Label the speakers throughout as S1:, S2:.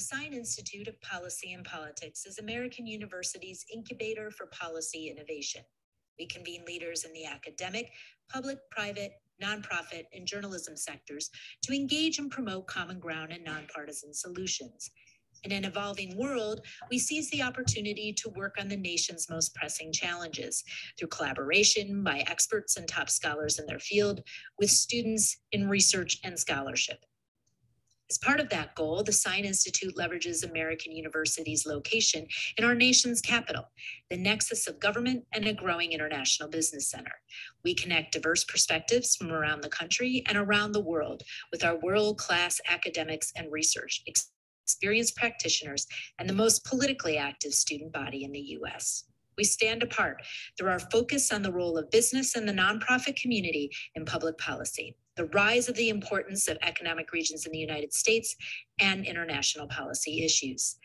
S1: The Sine Institute of Policy and Politics is American University's incubator for policy innovation. We convene leaders in the academic, public, private, nonprofit, and journalism sectors to engage and promote common ground and nonpartisan solutions. In an evolving world, we seize the opportunity to work on the nation's most pressing challenges through collaboration by experts and top scholars in their field with students in research and scholarship. As part of that goal, the Sine Institute leverages American University's location in our nation's capital, the nexus of government and a growing international business center. We connect diverse perspectives from around the country and around the world with our world class academics and research, experienced practitioners, and the most politically active student body in the US. We stand apart through our focus on the role of business and the nonprofit community in public policy the rise of the importance of economic regions in the United States, and international policy issues.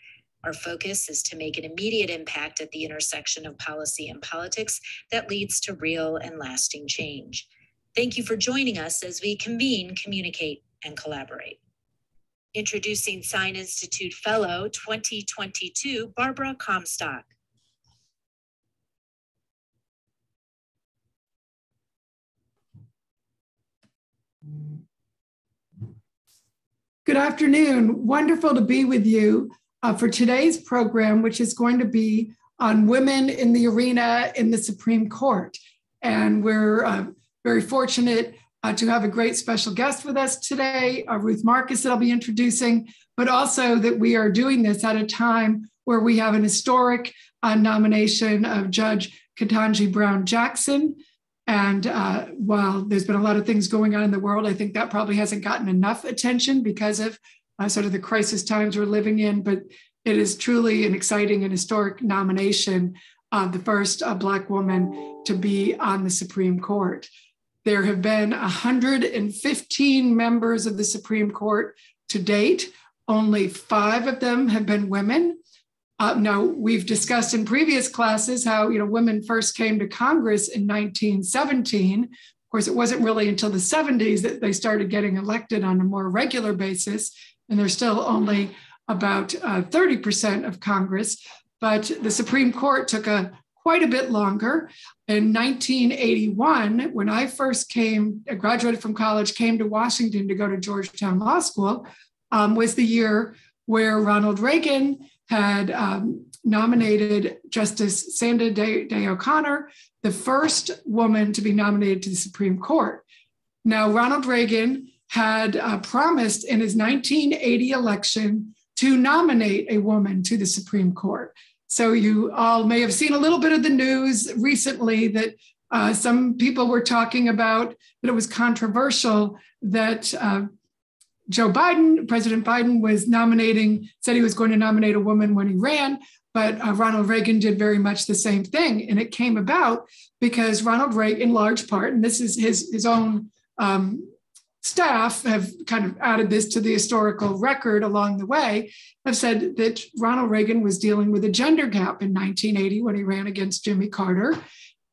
S1: Our focus is to make an immediate impact at the intersection of policy and politics that leads to real and lasting change. Thank you for joining us as we convene, communicate, and collaborate. Introducing Sine Institute Fellow 2022, Barbara Comstock.
S2: Good afternoon. Wonderful to be with you uh, for today's program, which is going to be on women in the arena in the Supreme Court. And we're uh, very fortunate uh, to have a great special guest with us today, uh, Ruth Marcus, that I'll be introducing, but also that we are doing this at a time where we have an historic uh, nomination of Judge Ketanji Brown Jackson. And uh, while there's been a lot of things going on in the world, I think that probably hasn't gotten enough attention because of uh, sort of the crisis times we're living in. But it is truly an exciting and historic nomination of the first uh, Black woman to be on the Supreme Court. There have been 115 members of the Supreme Court to date. Only five of them have been women. Uh, now, we've discussed in previous classes how you know women first came to Congress in 1917. Of course, it wasn't really until the 70s that they started getting elected on a more regular basis, and they're still only about uh, 30% of Congress. But the Supreme Court took a quite a bit longer. In 1981, when I first came, I graduated from college, came to Washington to go to Georgetown Law School, um, was the year where Ronald Reagan had um, nominated Justice Sandra Day, Day O'Connor, the first woman to be nominated to the Supreme Court. Now, Ronald Reagan had uh, promised in his 1980 election to nominate a woman to the Supreme Court. So, you all may have seen a little bit of the news recently that uh, some people were talking about that it was controversial that uh, Joe Biden, President Biden was nominating, said he was going to nominate a woman when he ran, but uh, Ronald Reagan did very much the same thing. And it came about because Ronald Reagan, in large part, and this is his, his own um, staff have kind of added this to the historical record along the way, have said that Ronald Reagan was dealing with a gender gap in 1980 when he ran against Jimmy Carter.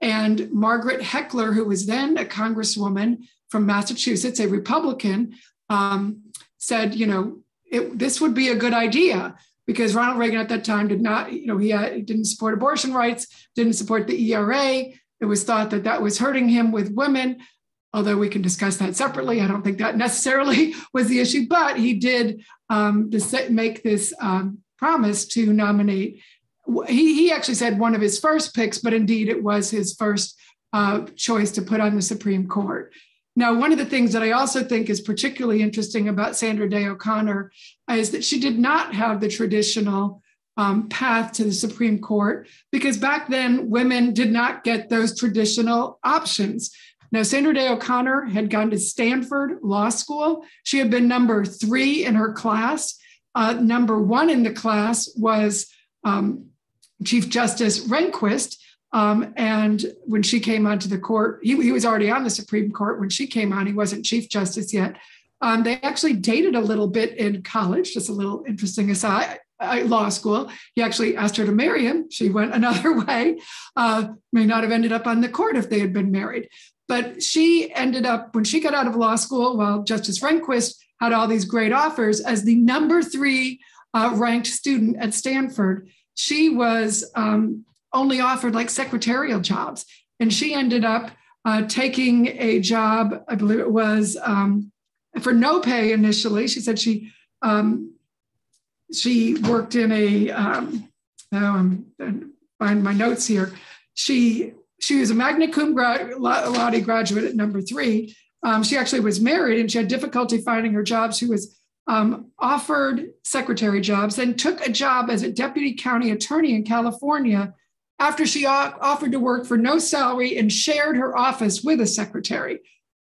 S2: And Margaret Heckler, who was then a congresswoman from Massachusetts, a Republican, um, said, you know, it, this would be a good idea because Ronald Reagan at that time did not, you know, he, had, he didn't support abortion rights, didn't support the ERA. It was thought that that was hurting him with women, although we can discuss that separately. I don't think that necessarily was the issue, but he did um, make this um, promise to nominate. He, he actually said one of his first picks, but indeed it was his first uh, choice to put on the Supreme Court. Now, one of the things that I also think is particularly interesting about Sandra Day O'Connor is that she did not have the traditional um, path to the Supreme Court because back then women did not get those traditional options. Now, Sandra Day O'Connor had gone to Stanford Law School. She had been number three in her class. Uh, number one in the class was um, Chief Justice Rehnquist, um, and when she came onto the court, he, he, was already on the Supreme Court when she came on. He wasn't Chief Justice yet. Um, they actually dated a little bit in college, just a little interesting aside. Uh, law school. He actually asked her to marry him. She went another way. Uh, may not have ended up on the court if they had been married. But she ended up, when she got out of law school, while Justice Rehnquist had all these great offers as the number three uh, ranked student at Stanford. She was um, only offered like secretarial jobs, and she ended up uh, taking a job, I believe it was um, for no pay initially. She said she um, she worked in a um, oh, I'm find my notes here. She she was a magna cum laude graduate at number three. Um, she actually was married and she had difficulty finding her job. She was um, offered secretary jobs and took a job as a deputy county attorney in California after she offered to work for no salary and shared her office with a secretary.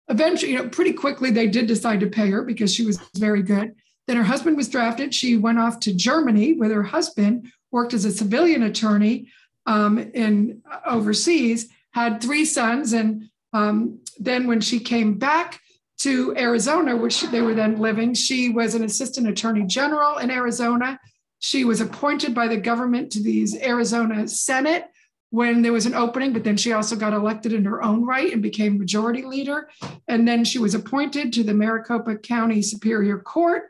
S2: Eventually, you know, pretty quickly they did decide to pay her because she was very good. Then her husband was drafted. She went off to Germany with her husband, worked as a civilian attorney um, in overseas, had three sons, and um, then when she came back to Arizona, which they were then living, she was an assistant attorney general in Arizona. She was appointed by the government to these Arizona Senate when there was an opening, but then she also got elected in her own right and became majority leader. And then she was appointed to the Maricopa County Superior Court,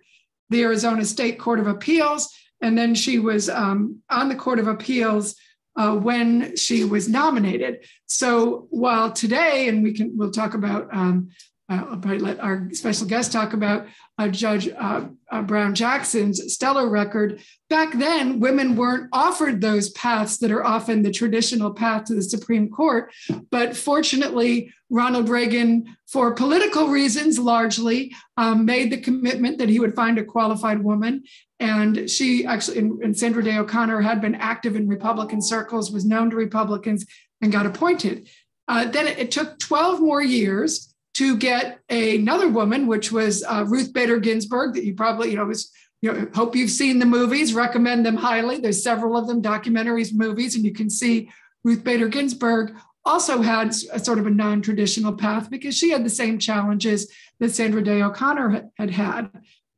S2: the Arizona State Court of Appeals, and then she was um, on the Court of Appeals uh, when she was nominated. So while today, and we can we'll talk about, um, uh, I'll probably let our special guest talk about uh, Judge uh, uh, Brown Jackson's stellar record. Back then, women weren't offered those paths that are often the traditional path to the Supreme Court. But fortunately, Ronald Reagan, for political reasons largely, um, made the commitment that he would find a qualified woman. And she actually, and, and Sandra Day O'Connor had been active in Republican circles, was known to Republicans, and got appointed. Uh, then it, it took 12 more years to get another woman, which was uh, Ruth Bader Ginsburg, that you probably, you know, was, you know, hope you've seen the movies, recommend them highly. There's several of them, documentaries, movies, and you can see Ruth Bader Ginsburg also had a sort of a non-traditional path because she had the same challenges that Sandra Day O'Connor had had.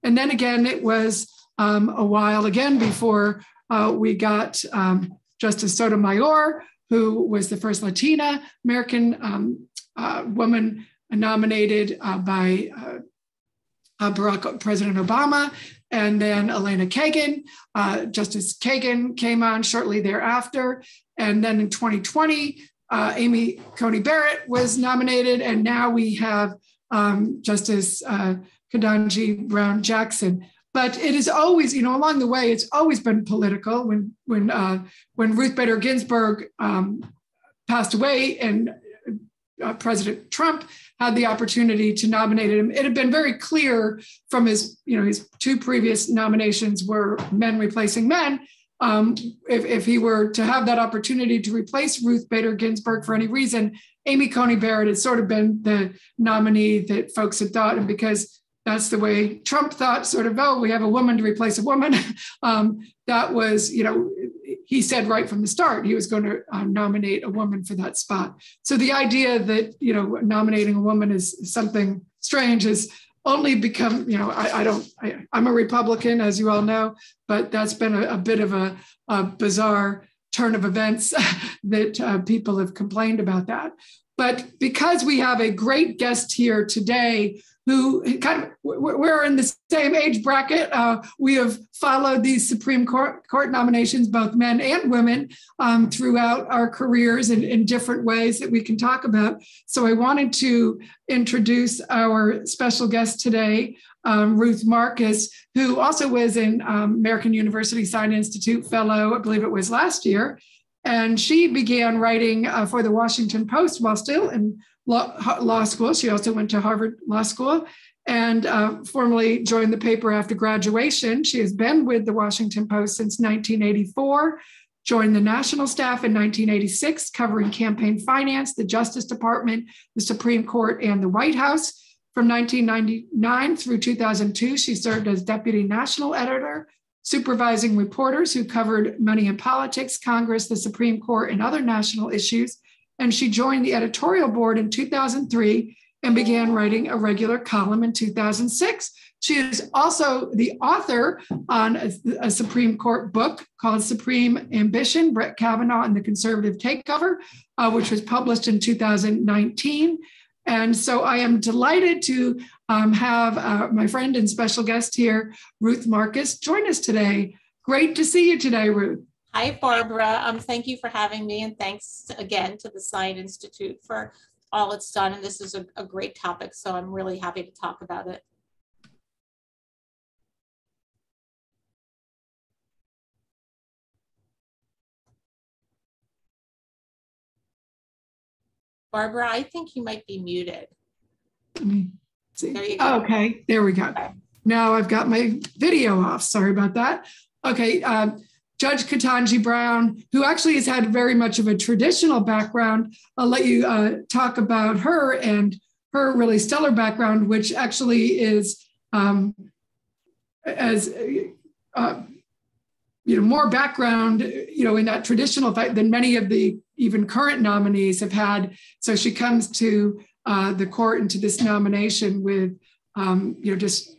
S2: And then again, it was um, a while again before uh, we got um, Justice Sotomayor, who was the first Latina American um, uh, woman nominated uh, by uh, uh, Barack President Obama, and then Elena Kagan. Uh, Justice Kagan came on shortly thereafter, and then in 2020, uh, Amy Coney Barrett was nominated, and now we have um, Justice uh, Ketanji Brown Jackson. But it is always, you know, along the way, it's always been political. When when when Ruth Bader Ginsburg um, passed away, and President Trump had the opportunity to nominate him. It had been very clear from his, you know, his two previous nominations were men replacing men. Um, if, if he were to have that opportunity to replace Ruth Bader Ginsburg for any reason, Amy Coney Barrett had sort of been the nominee that folks had thought, and because that's the way Trump thought, sort of, oh, we have a woman to replace a woman. um, that was, you know, he said right from the start he was going to uh, nominate a woman for that spot. So the idea that you know nominating a woman is something strange has only become you know I, I don't I, am a Republican as you all know, but that's been a, a bit of a, a, bizarre turn of events that uh, people have complained about that. But because we have a great guest here today who kind of we're in the same age bracket. Uh, we have followed these Supreme Court, Court nominations, both men and women, um, throughout our careers in, in different ways that we can talk about. So I wanted to introduce our special guest today, um, Ruth Marcus, who also was an um, American University Sine Institute fellow, I believe it was last year. And she began writing uh, for the Washington Post while still in law, law school. She also went to Harvard Law School and uh, formally joined the paper after graduation. She has been with the Washington Post since 1984, joined the national staff in 1986, covering campaign finance, the Justice Department, the Supreme Court, and the White House. From 1999 through 2002, she served as deputy national editor, supervising reporters who covered money and politics, Congress, the Supreme Court, and other national issues and she joined the editorial board in 2003 and began writing a regular column in 2006. She is also the author on a, a, Supreme Court book called Supreme Ambition Brett Kavanaugh and the Conservative Takeover, uh, which was published in 2019. And so I am delighted to um, have uh, my friend and special guest here, Ruth Marcus, join us today. Great to see you today, Ruth.
S3: Hi, Barbara. Um, thank you for having me, and thanks again to the Sine Institute for all it's done. And this is a, a great topic, so I'm really happy to talk about it. Barbara, I think you might be muted.
S2: Let me see. There you go. okay, there we go. Now I've got my video off. Sorry about that. Okay, um, Judge Ketanji Brown, who actually has had very much of a traditional background. I'll let you uh, talk about her and her really stellar background, which actually is um, as uh, you know more background, you know, in that traditional fight than many of the even current nominees have had. So she comes to uh, the court and to this nomination with, um, you know, just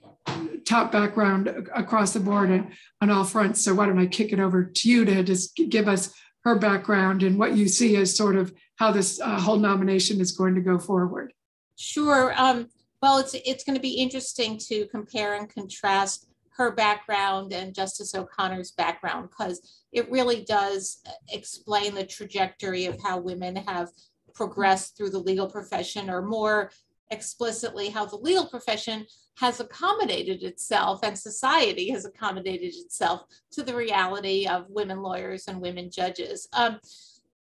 S2: top background across the board and on all fronts. So why don't I kick it over to you to just give us her background and what you see as sort of how this uh, whole nomination is going to go forward.
S3: Sure. Um, well, it's it's going to be interesting to compare and contrast her background and Justice O'Connor's background because it really does explain the trajectory of how women have progressed through the legal profession or more explicitly how the legal profession has accommodated itself and society has accommodated itself to the reality of women lawyers and women judges. Um,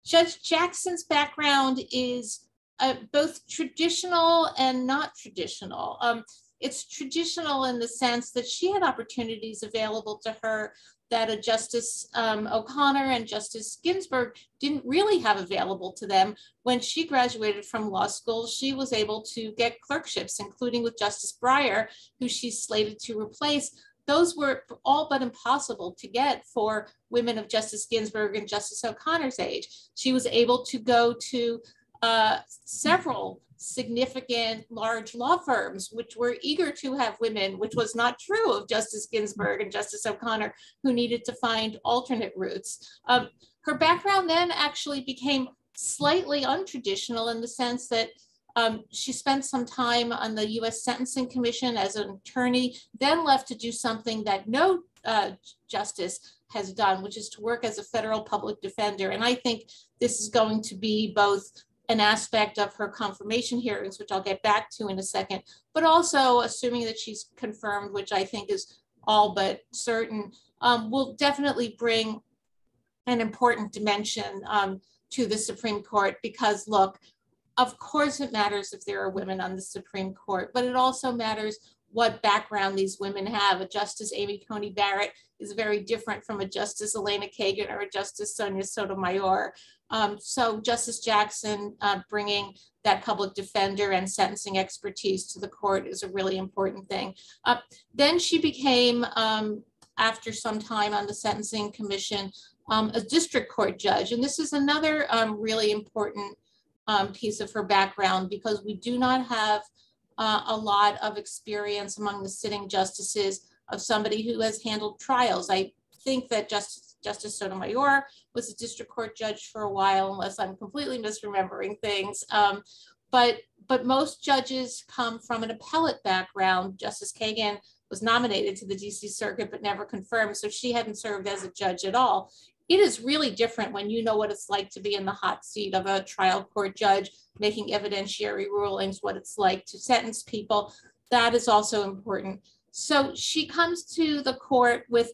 S3: Judge Jackson's background is uh, both traditional and not traditional. Um, it's traditional in the sense that she had opportunities available to her that a Justice um, O'Connor and Justice Ginsburg didn't really have available to them. When she graduated from law school, she was able to get clerkships, including with Justice Breyer, who she's slated to replace. Those were all but impossible to get for women of Justice Ginsburg and Justice O'Connor's age. She was able to go to uh, several significant large law firms, which were eager to have women, which was not true of Justice Ginsburg and Justice O'Connor, who needed to find alternate routes. Um, her background then actually became slightly untraditional in the sense that um, she spent some time on the US Sentencing Commission as an attorney, then left to do something that no uh, justice has done, which is to work as a federal public defender. And I think this is going to be both an aspect of her confirmation hearings, which I'll get back to in a second, but also assuming that she's confirmed, which I think is all but certain, um, will definitely bring an important dimension um, to the Supreme Court because look, of course it matters if there are women on the Supreme Court, but it also matters what background these women have. A Justice Amy Coney Barrett is very different from a Justice Elena Kagan or a Justice Sonia Sotomayor. Um, so Justice Jackson uh, bringing that public defender and sentencing expertise to the court is a really important thing. Uh, then she became, um, after some time on the Sentencing Commission, um, a district court judge. And this is another um, really important um, piece of her background because we do not have uh, a lot of experience among the sitting justices of somebody who has handled trials. I think that Justice Justice Sotomayor was a district court judge for a while, unless I'm completely misremembering things. Um, but but most judges come from an appellate background. Justice Kagan was nominated to the DC Circuit but never confirmed, so she hadn't served as a judge at all. It is really different when you know what it's like to be in the hot seat of a trial court judge, making evidentiary rulings, what it's like to sentence people. That is also important. So she comes to the court with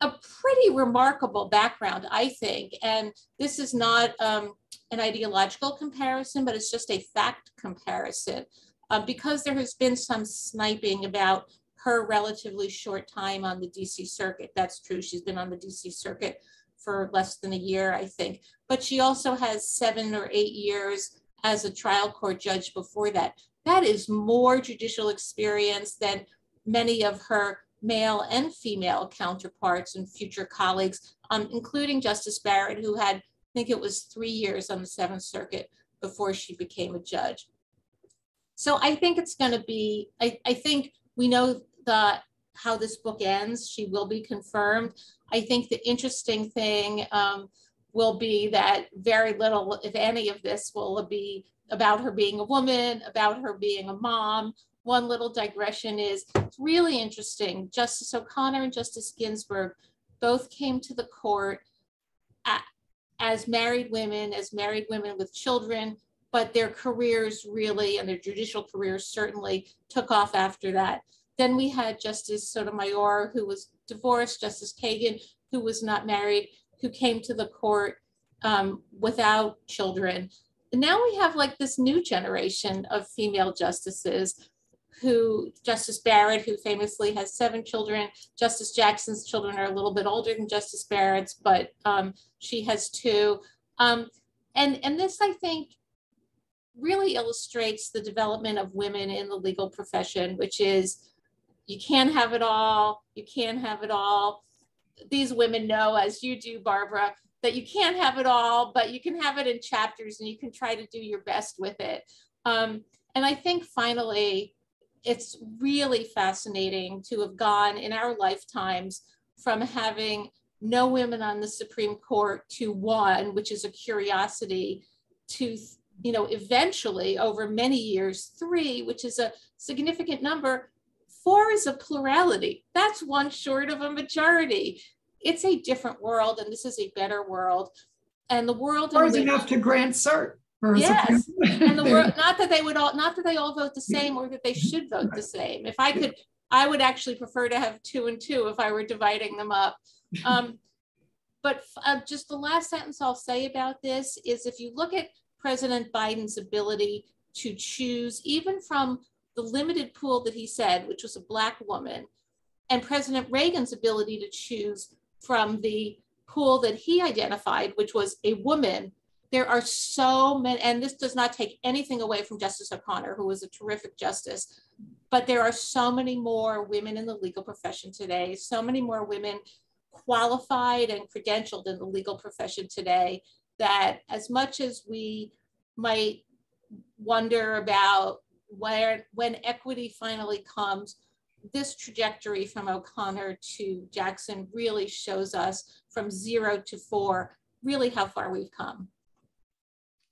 S3: a pretty remarkable background, I think. And this is not um, an ideological comparison, but it's just a fact comparison. Uh, because there has been some sniping about her relatively short time on the DC circuit. That's true. She's been on the DC circuit for less than a year, I think. But she also has seven or eight years as a trial court judge before that. That is more judicial experience than many of her male and female counterparts and future colleagues, um, including Justice Barrett, who had, I think it was three years on the Seventh Circuit before she became a judge. So I think it's going to be, I, I think we know that how this book ends. She will be confirmed. I think the interesting thing um, will be that very little, if any of this, will be about her being a woman, about her being a mom, one little digression is it's really interesting. Justice O'Connor and Justice Ginsburg both came to the court at, as married women, as married women with children, but their careers really, and their judicial careers certainly took off after that. Then we had Justice Sotomayor, who was divorced, Justice Kagan, who was not married, who came to the court um, without children. And now we have like this new generation of female justices who Justice Barrett, who famously has seven children. Justice Jackson's children are a little bit older than Justice Barrett's, but um, she has two. Um, and, and this, I think, really illustrates the development of women in the legal profession, which is you can't have it all, you can't have it all. These women know, as you do, Barbara, that you can't have it all, but you can have it in chapters and you can try to do your best with it. Um, and I think finally, it's really fascinating to have gone in our lifetimes from having no women on the Supreme Court to one, which is a curiosity, to you know eventually over many years three, which is a significant number. Four is a plurality. That's one short of a majority it's a different world and this is a better world. And the world
S2: is enough to grant cert.
S3: Yes, and the world, not that they would all, not that they all vote the same or that they should vote the same. If I could, I would actually prefer to have two and two if I were dividing them up. Um, but uh, just the last sentence I'll say about this is if you look at President Biden's ability to choose, even from the limited pool that he said, which was a Black woman, and President Reagan's ability to choose from the pool that he identified, which was a woman. There are so many, and this does not take anything away from Justice O'Connor, who was a terrific justice, but there are so many more women in the legal profession today, so many more women qualified and credentialed in the legal profession today that as much as we might wonder about where when equity finally comes this trajectory from O'Connor to Jackson really shows us from zero to four, really how far we've come.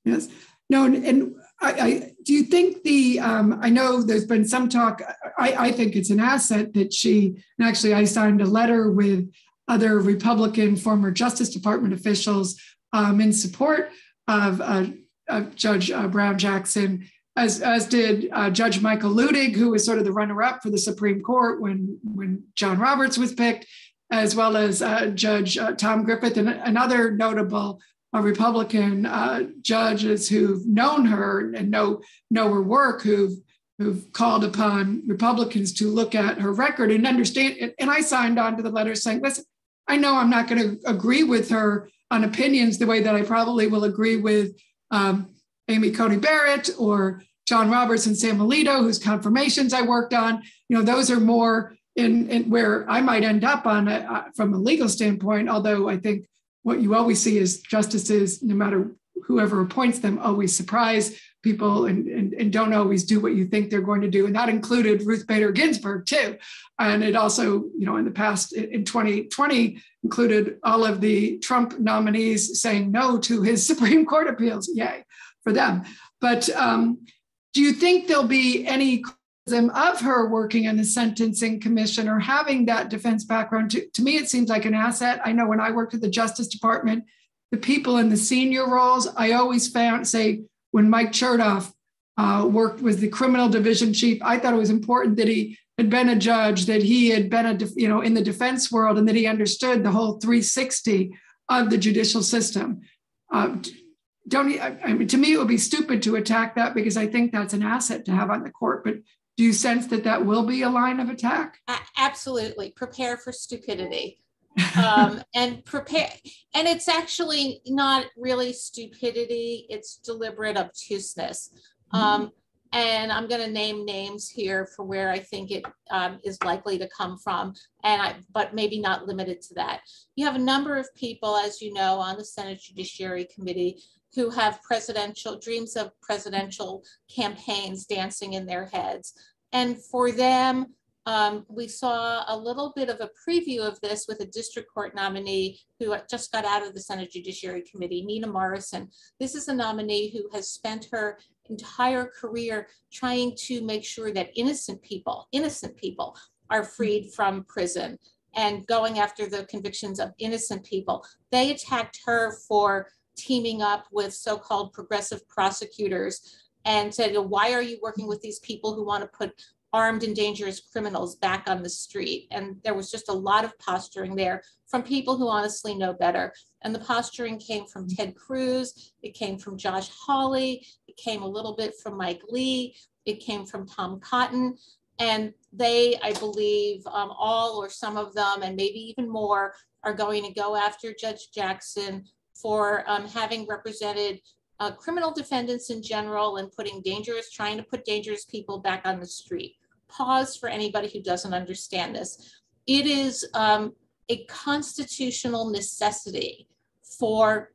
S2: Yes. No, and, and I, I, do you think the, um, I know there's been some talk, I, I think it's an asset that she, and actually I signed a letter with other Republican former Justice Department officials um, in support of, uh, of Judge uh, Brown Jackson as, as did uh, Judge Michael Luttig, who was sort of the runner-up for the Supreme Court when, when John Roberts was picked, as well as uh, Judge uh, Tom Griffith and, another notable Republican uh, judges who've known her and know, know her work, who've, who've called upon Republicans to look at her record and understand. It. And I signed on to the letter saying, listen, I know I'm not going to agree with her on opinions the way that I probably will agree with um, Amy Coney Barrett or John Roberts and Sam Alito, whose confirmations I worked on. You know, those are more in, in where I might end up on a, uh, from a legal standpoint. Although I think what you always see is justices, no matter whoever appoints them, always surprise people and, and, and don't always do what you think they're going to do. And that included Ruth Bader Ginsburg too. And it also, you know, in the past in 2020 included all of the Trump nominees saying no to his Supreme Court appeals. Yay for them. But um, do you think there'll be any of her working in the sentencing commission or having that defense background? To, to me, it seems like an asset. I know when I worked at the Justice Department, the people in the senior roles, I always found, say, when Mike Chertoff uh, worked with the criminal division chief, I thought it was important that he had been a judge, that he had been a, you know, in the defense world, and that he understood the whole 360 of the judicial system. Uh, don't I mean to me it would be stupid to attack that because I think that's an asset to have on the court. But do you sense that that will be a line of attack?
S3: Absolutely. Prepare for stupidity. um, and prepare and it's actually not really stupidity it's deliberate obtuseness mm-hmm. um, and i'm going to name names here for where i think it um, is likely to come from and i but maybe not limited to that you have a number of people as you know on the senate judiciary committee who have presidential dreams of presidential campaigns dancing in their heads. And for them, um, we saw a little bit of a preview of this with a district court nominee who just got out of the Senate Judiciary Committee, Nina Morrison. This is a nominee who has spent her entire career trying to make sure that innocent people, innocent people, are freed from prison and going after the convictions of innocent people. They attacked her for teaming up with so called progressive prosecutors and said, Why are you working with these people who want to put armed and dangerous criminals back on the street? And there was just a lot of posturing there from people who honestly know better. And the posturing came from Ted Cruz, it came from Josh Hawley, it came a little bit from Mike Lee, it came from Tom Cotton. And they, I believe, um, all or some of them, and maybe even more, are going to go after Judge Jackson for um, having represented uh, criminal defendants in general and putting dangerous, trying to put dangerous people back on the street. Pause for anybody who doesn't understand this. It is um, a constitutional necessity for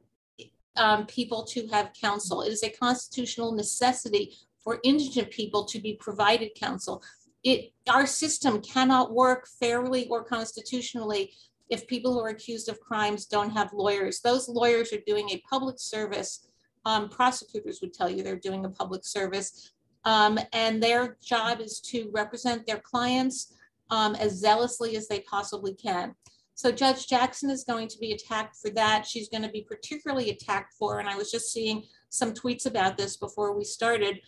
S3: um, people to have counsel. It is a constitutional necessity for indigent people to be provided counsel. It, our system cannot work fairly or constitutionally if people who are accused of crimes don't have lawyers. Those lawyers are doing a public service. Um, prosecutors would tell you they're doing a public service. Um, and their job is to represent their clients um, as zealously as they possibly can. So Judge Jackson is going to be attacked for that. She's going to be particularly attacked for, and I was just seeing some tweets about this before we started.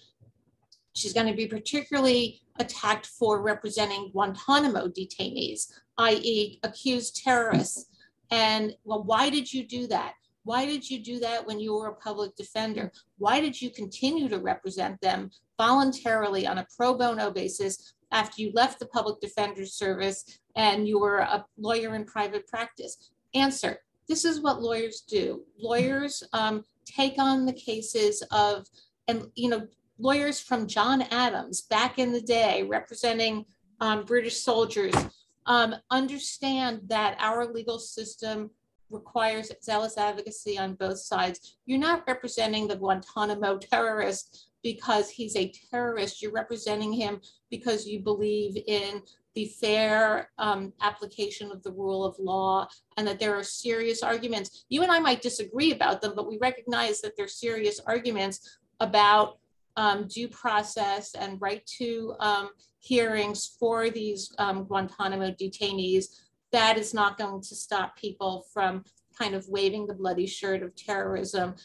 S3: She's going to be particularly attacked for representing Guantanamo detainees i.e., accused terrorists. And well, why did you do that? Why did you do that when you were a public defender? Why did you continue to represent them voluntarily on a pro bono basis after you left the public defender service and you were a lawyer in private practice? Answer this is what lawyers do. Lawyers um, take on the cases of, and you know, lawyers from John Adams back in the day representing um, British soldiers um, understand that our legal system requires zealous advocacy on both sides. You're not representing the Guantanamo terrorist because he's a terrorist. You're representing him because you believe in the fair um, application of the rule of law and that there are serious arguments. You and I might disagree about them, but we recognize that there are serious arguments about um, due process and right to um, hearings for these um, Guantanamo detainees, that is not going to stop people from kind of waving the bloody shirt of terrorism.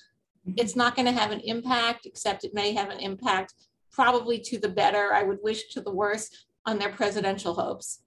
S3: It's not going to have an impact, except it may have an impact, probably to the better. I would wish to the worse, on their presidential hopes.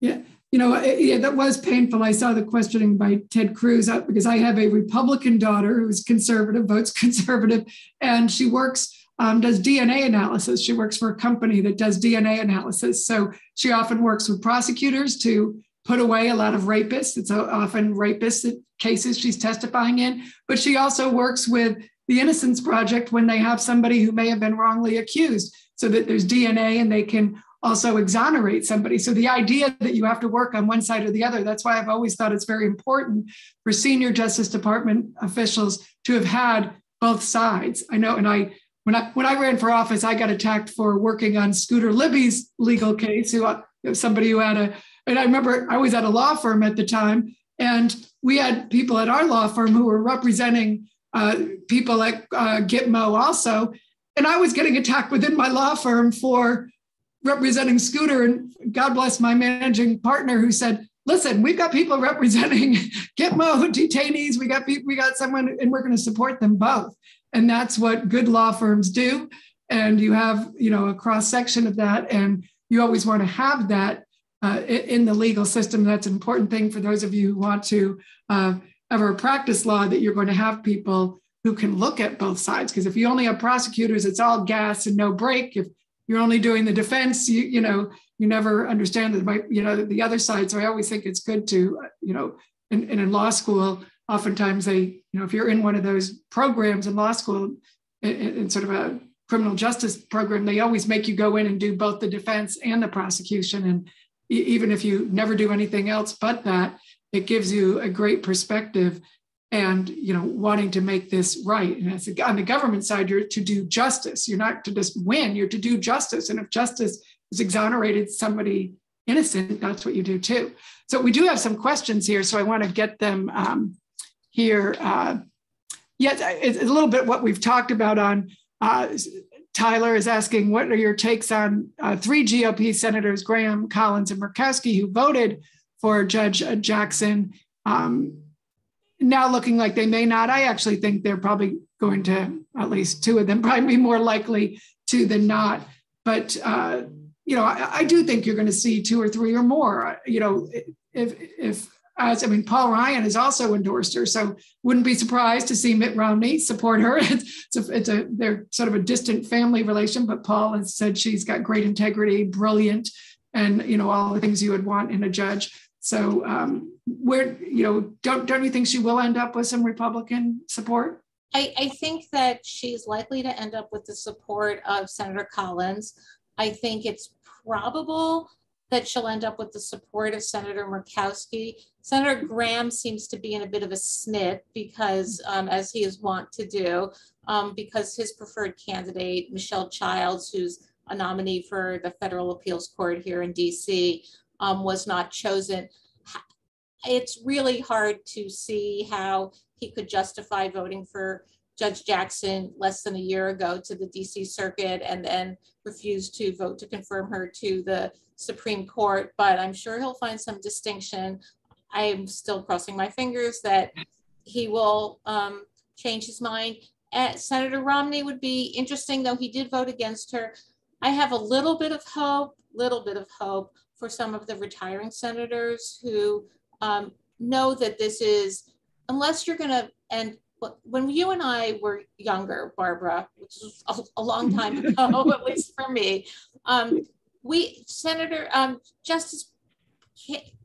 S2: Yeah, you know, yeah, that was painful. I saw the questioning by Ted Cruz because I have a Republican daughter who's conservative, votes conservative, and she works um, does DNA analysis. She works for a company that does DNA analysis. So she often works with prosecutors to put away a lot of rapists. It's often rapist cases she's testifying in, but she also works with the Innocence Project when they have somebody who may have been wrongly accused so that there's DNA and they can also exonerate somebody. So the idea that you have to work on one side or the other, that's why I've always thought it's very important for senior Justice Department officials to have had both sides. I know, and I when I when I ran for office, I got attacked for working on Scooter Libby's legal case. Who uh, somebody who had a and I remember I was at a law firm at the time, and we had people at our law firm who were representing uh, people at uh, Gitmo also, and I was getting attacked within my law firm for representing Scooter. And God bless my managing partner who said, "Listen, we've got people representing Gitmo detainees. We got we got someone, and we're going to support them both." And that's what good law firms do. And you have you know a cross section of that. And you always want to have that uh, in the legal system. That's an important thing for those of you who want to uh, ever practice law that you're going to have people who can look at both sides. Because if you only have prosecutors it's all gas and no brake if you're only doing the defense you you know you never understand the you know the other side. So i always think it's good to you know in, in law school oftentimes they, you know, if you're in one of those programs in law school, in, in, sort of a criminal justice program, they always make you go in and do both the defense and the prosecution. And even if you never do anything else but that, it gives you a great perspective and you know wanting to make this right. And as a, on the government side you're to do justice. You're not to just win you're to do justice. And if justice is exonerated somebody innocent that's what you do too. So we do have some questions here so i want to get them um, here. Uh, yes, it's a little bit what we've talked about on uh, Tyler is asking, what are your takes on uh, three GOP senators, Graham, Collins, and Murkowski, who voted for Judge Jackson? Um, now looking like they may not. I actually think they're probably going to, at least two of them, probably be more likely to than not. But, uh, you know, I, I, do think you're going to see two or three or more. You know, if, if, I mean, Paul Ryan has also endorsed her, so wouldn't be surprised to see Mitt Romney support her. It's, a, it's a, they're sort of a distant family relation, but Paul has said she's got great integrity, brilliant, and you know all the things you would want in a judge. So um, where you know don't don't you think she will end up with some Republican support?
S3: I, I think that she's likely to end up with the support of Senator Collins. I think it's probable that she'll end up with the support of Senator Murkowski. Senator Graham seems to be in a bit of a snit because, um, as he is wont to do, um, because his preferred candidate, Michelle Childs, who's a nominee for the federal appeals court here in DC, um, was not chosen. It's really hard to see how he could justify voting for Judge Jackson less than a year ago to the DC Circuit and then refused to vote to confirm her to the Supreme Court. But I'm sure he'll find some distinction. I'm still crossing my fingers that he will um, change his mind. Uh, Senator Romney would be interesting, though he did vote against her. I have a little bit of hope, little bit of hope for some of the retiring senators who um, know that this is, unless you're going to, and when you and I were younger, Barbara, which is a, a long time ago, at least for me, um, we Senator um, Justice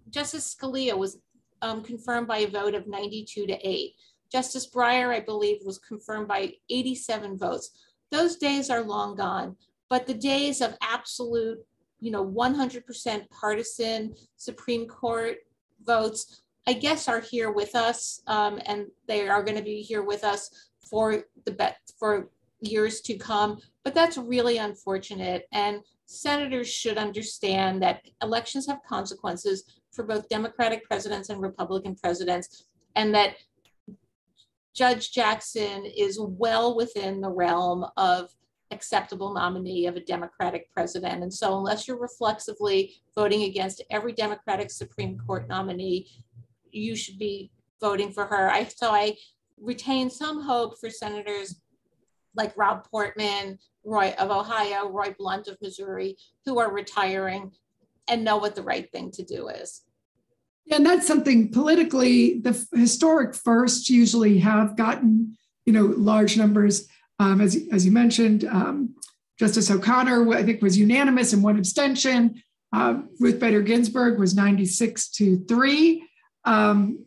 S3: Justice Scalia was um, confirmed by a vote of 92 to 8. Justice Breyer, I believe, was confirmed by 87 votes. Those days are long gone, but the days of absolute, you know, 100% partisan Supreme Court votes I guess, are here with us, um, and they are going to be here with us for the bet for years to come. But that's really unfortunate, and senators should understand that elections have consequences for both Democratic presidents and Republican presidents, and that Judge Jackson is well within the realm of acceptable nominee of a Democratic president. And so, unless you're reflexively voting against every Democratic Supreme Court nominee, you should be voting for her. I so I retain some hope for senators like Rob Portman, Roy of Ohio, Roy Blunt of Missouri, who are retiring and know what the right thing to do is.
S2: Yeah, and that's something politically, the historic firsts usually have gotten, you know, large numbers. Um, as, as you mentioned, um, Justice O'Connor, I think, was unanimous in one abstention. Uh, Ruth Bader Ginsburg was 96 to 3. Um,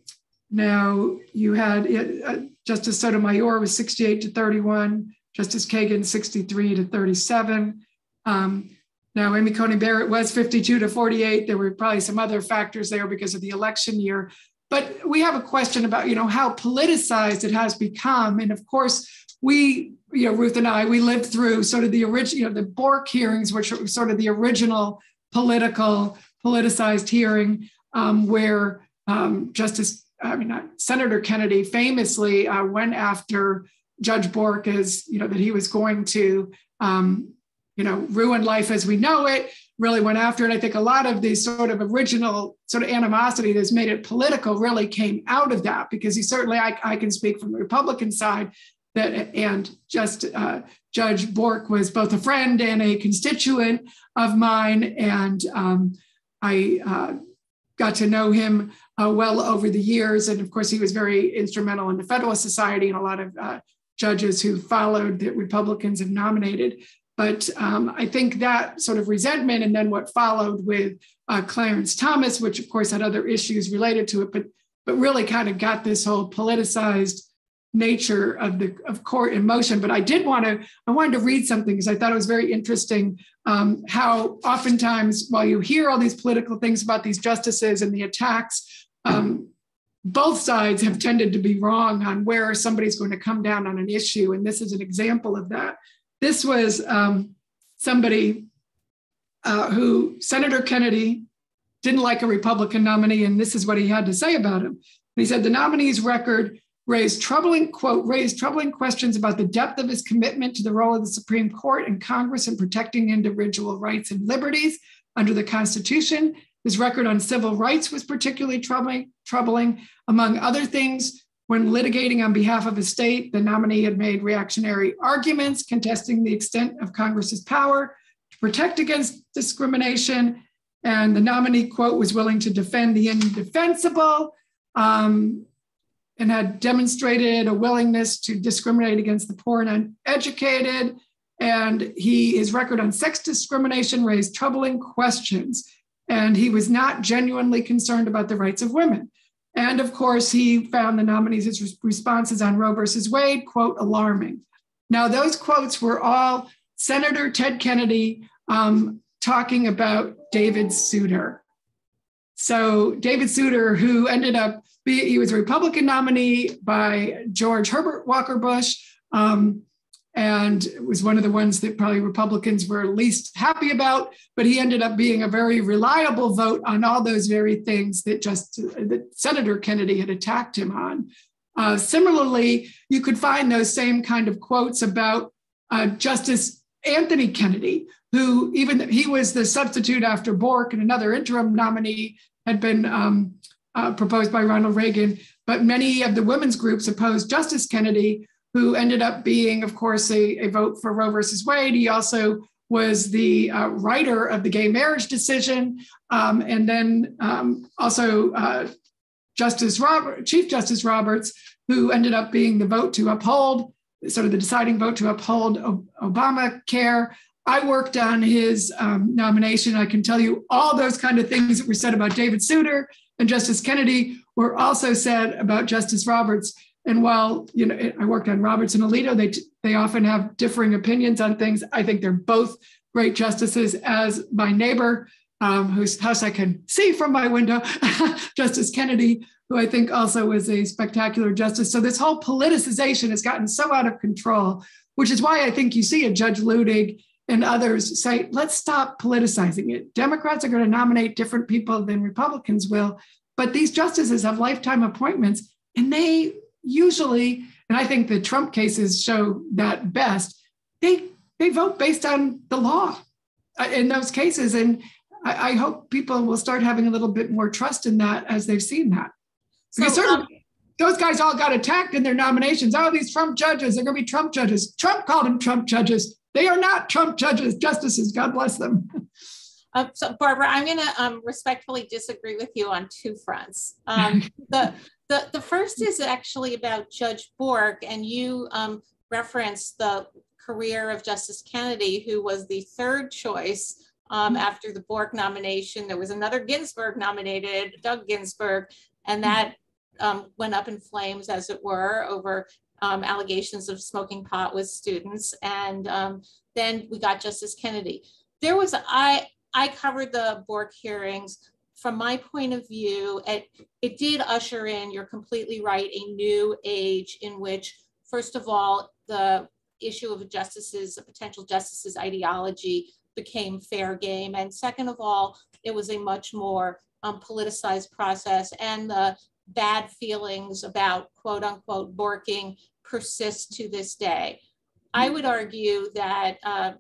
S2: now you had uh, Justice Sotomayor was 68 to 31, Justice Kagan 63 to 37. Um, now Amy Coney Barrett was 52 to 48. There were probably some other factors there because of the election year. But we have a question about, you know, how politicized it has become. And of course, we, you know, Ruth and I, we lived through sort of the original, you know, the Bork hearings, which were sort of the original political, politicized hearing, um, where um, Justice, I mean, not, Senator Kennedy famously uh, went after Judge Bork as, you know, that he was going to, um, you know, ruin life as we know it, really went after it. I think a lot of the sort of original sort of animosity that's made it political really came out of that because he certainly, I, I can speak from the Republican side, that and just uh, Judge Bork was both a friend and a constituent of mine, and um, I uh, got to know him uh, well over the years. And of course, he was very instrumental in the Federalist Society and a lot of uh, judges who followed that Republicans have nominated. But um, I think that sort of resentment and then what followed with uh, Clarence Thomas, which of course had other issues related to it, but but really kind of got this whole politicized nature of the of court in motion. But I did want to I wanted to read something because I thought it was very interesting um, how oftentimes while you hear all these political things about these justices and the attacks, um, both sides have tended to be wrong on where somebody's going to come down on an issue, and this is an example of that. This was um, somebody uh, who Senator Kennedy didn't like a Republican nominee, and this is what he had to say about him. He said the nominee's record raised troubling, quote, raised troubling questions about the depth of his commitment to the role of the Supreme Court and Congress in protecting individual rights and liberties under the Constitution. His record on civil rights was particularly troubling, troubling. Among other things, when litigating on behalf of his state, the nominee had made reactionary arguments contesting the extent of Congress's power to protect against discrimination. And the nominee, quote, was willing to defend the indefensible. Um, and had demonstrated a willingness to discriminate against the poor and uneducated. And he, his record on sex discrimination raised troubling questions. And he was not genuinely concerned about the rights of women. And of course, he found the nominees' responses on Roe versus Wade, quote, alarming. Now, those quotes were all Senator Ted Kennedy um, talking about David Souter. So, David Souter, who ended up he was a Republican nominee by George Herbert Walker Bush, um, and was one of the ones that probably Republicans were least happy about. But he ended up being a very reliable vote on all those very things that just that Senator Kennedy had attacked him on. Uh, similarly, you could find those same kind of quotes about uh, Justice Anthony Kennedy, who even he was the substitute after Bork and another interim nominee had been um, uh, proposed by Ronald Reagan, but many of the women's groups opposed Justice Kennedy, who ended up being, of course, a, a vote for Roe versus Wade. He also was the uh, writer of the gay marriage decision, um, and then um, also uh, Justice Robert, Chief Justice Roberts, who ended up being the vote to uphold, sort of the deciding vote to uphold Obamacare. I worked on his um, nomination. I can tell you all those kind of things that were said about David Souter and Justice Kennedy were also said about Justice Roberts. And while you know I worked on Roberts and Alito, they they often have differing opinions on things. I think they're both great justices. As my neighbor, um, whose house I can see from my window, Justice Kennedy, who I think also was a spectacular justice. So this whole politicization has gotten so out of control, which is why I think you see a Judge Luttig and others say, let's stop politicizing it. Democrats are going to nominate different people than Republicans will, but these justices have lifetime appointments, and they usually, and I think the Trump cases show that best, they they vote based on the law uh, in those cases, and I, I hope people will start having a little bit more trust in that as they've seen that. Because so, certainly, um, those guys all got attacked in their nominations. Oh, these Trump judges, they're going to be Trump judges. Trump called them Trump judges. They are not Trump judges, justices. God bless them.
S3: Uh, so, Barbara, I'm going to um, respectfully disagree with you on two fronts. Um, the, the, the first is actually about Judge Bork, and you um, referenced the career of Justice Kennedy, who was the third choice um, after the Bork nomination. There was another Ginsburg nominated, Doug Ginsburg, and that um, went up in flames, as it were, over um, allegations of smoking pot with students. And um, then we got Justice Kennedy. There was, I, I covered the Bork hearings. From my point of view, it, it did usher in, you're completely right, a new age in which, first of all, the issue of justice's, a potential justice's ideology became fair game. And second of all, it was a much more um, politicized process and the bad feelings about quote unquote borking persist to this day. I would argue that uh,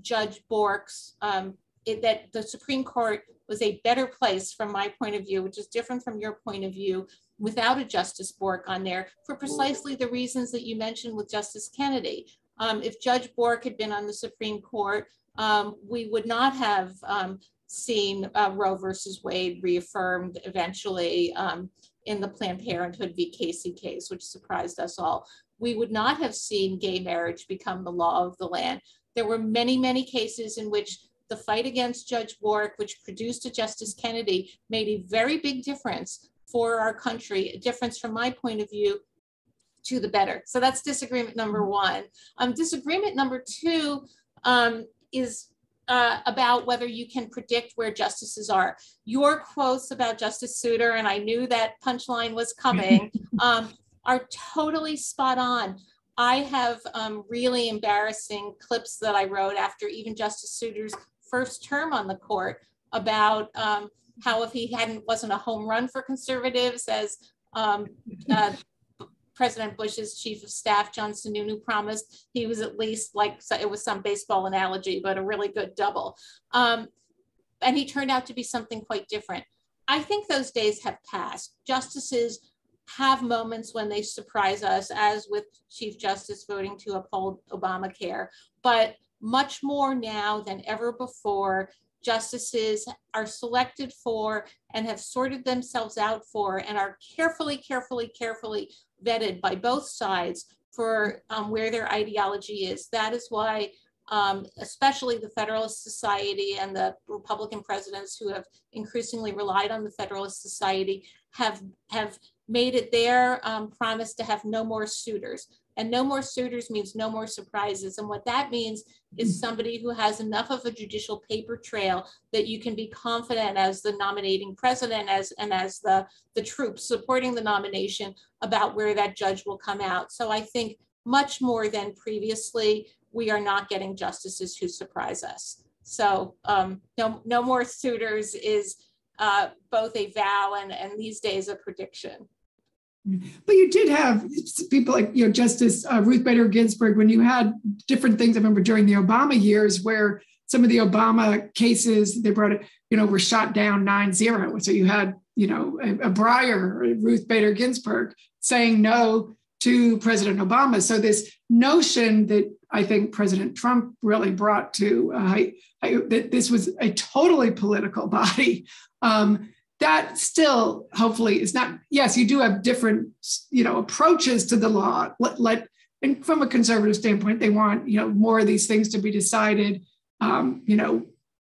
S3: Judge Bork's, um, it, that the Supreme Court was a better place from my point of view, which is different from your point of view, without a Justice Bork on there for precisely the reasons that you mentioned with Justice Kennedy. Um, if Judge Bork had been on the Supreme Court, um, we would not have um, seen uh, Roe versus Wade reaffirmed eventually um, in the Planned Parenthood v. Casey case, which surprised us all. We would not have seen gay marriage become the law of the land. There were many, many cases in which the fight against Judge Bork, which produced a Justice Kennedy, made a very big difference for our country, a difference from my point of view to the better. So that's disagreement number one. Um, disagreement number two um, is uh, about whether you can predict where justices are. Your quotes about Justice Souter, and I knew that punchline was coming, um, are totally spot on. I have um, really embarrassing clips that I wrote after even Justice Souter's first term on the court about um, how if he hadn't wasn't a home run for conservatives as um, uh, President Bush's chief of staff, John Sununu, promised he was at least like it was some baseball analogy, but a really good double. Um, and he turned out to be something quite different. I think those days have passed. Justices have moments when they surprise us, as with Chief Justice voting to uphold Obamacare, but much more now than ever before, justices are selected for and have sorted themselves out for and are carefully, carefully, carefully vetted by both sides for um, where their ideology is. That is why um, especially the Federalist Society and the Republican presidents who have increasingly relied on the Federalist Society have, have made it their um, promise to have no more Souters. And no more Souters means no more surprises. And what that means is mm. somebody who has enough of a judicial paper trail that you can be confident as the nominating president as and as the, the troops supporting the nomination about where that judge will come out. So I think much more than previously, we are not getting justices who surprise us. So um, no, no more Souters is uh, both a vow and, and these days a prediction.
S2: But you did have people like you know Justice uh, Ruth Bader Ginsburg when you had different things. I remember during the Obama years where some of the Obama cases they brought it, you know, were shot down 9-0. So you had you know a, a Breyer, Ruth Bader Ginsburg saying no to President Obama. So this notion that I think President Trump really brought to uh, I, I, that this was a totally political body. Um, that still hopefully is not. Yes, you do have different you know approaches to the law. Let, let and from a conservative standpoint, they want you know more of these things to be decided. Um, you know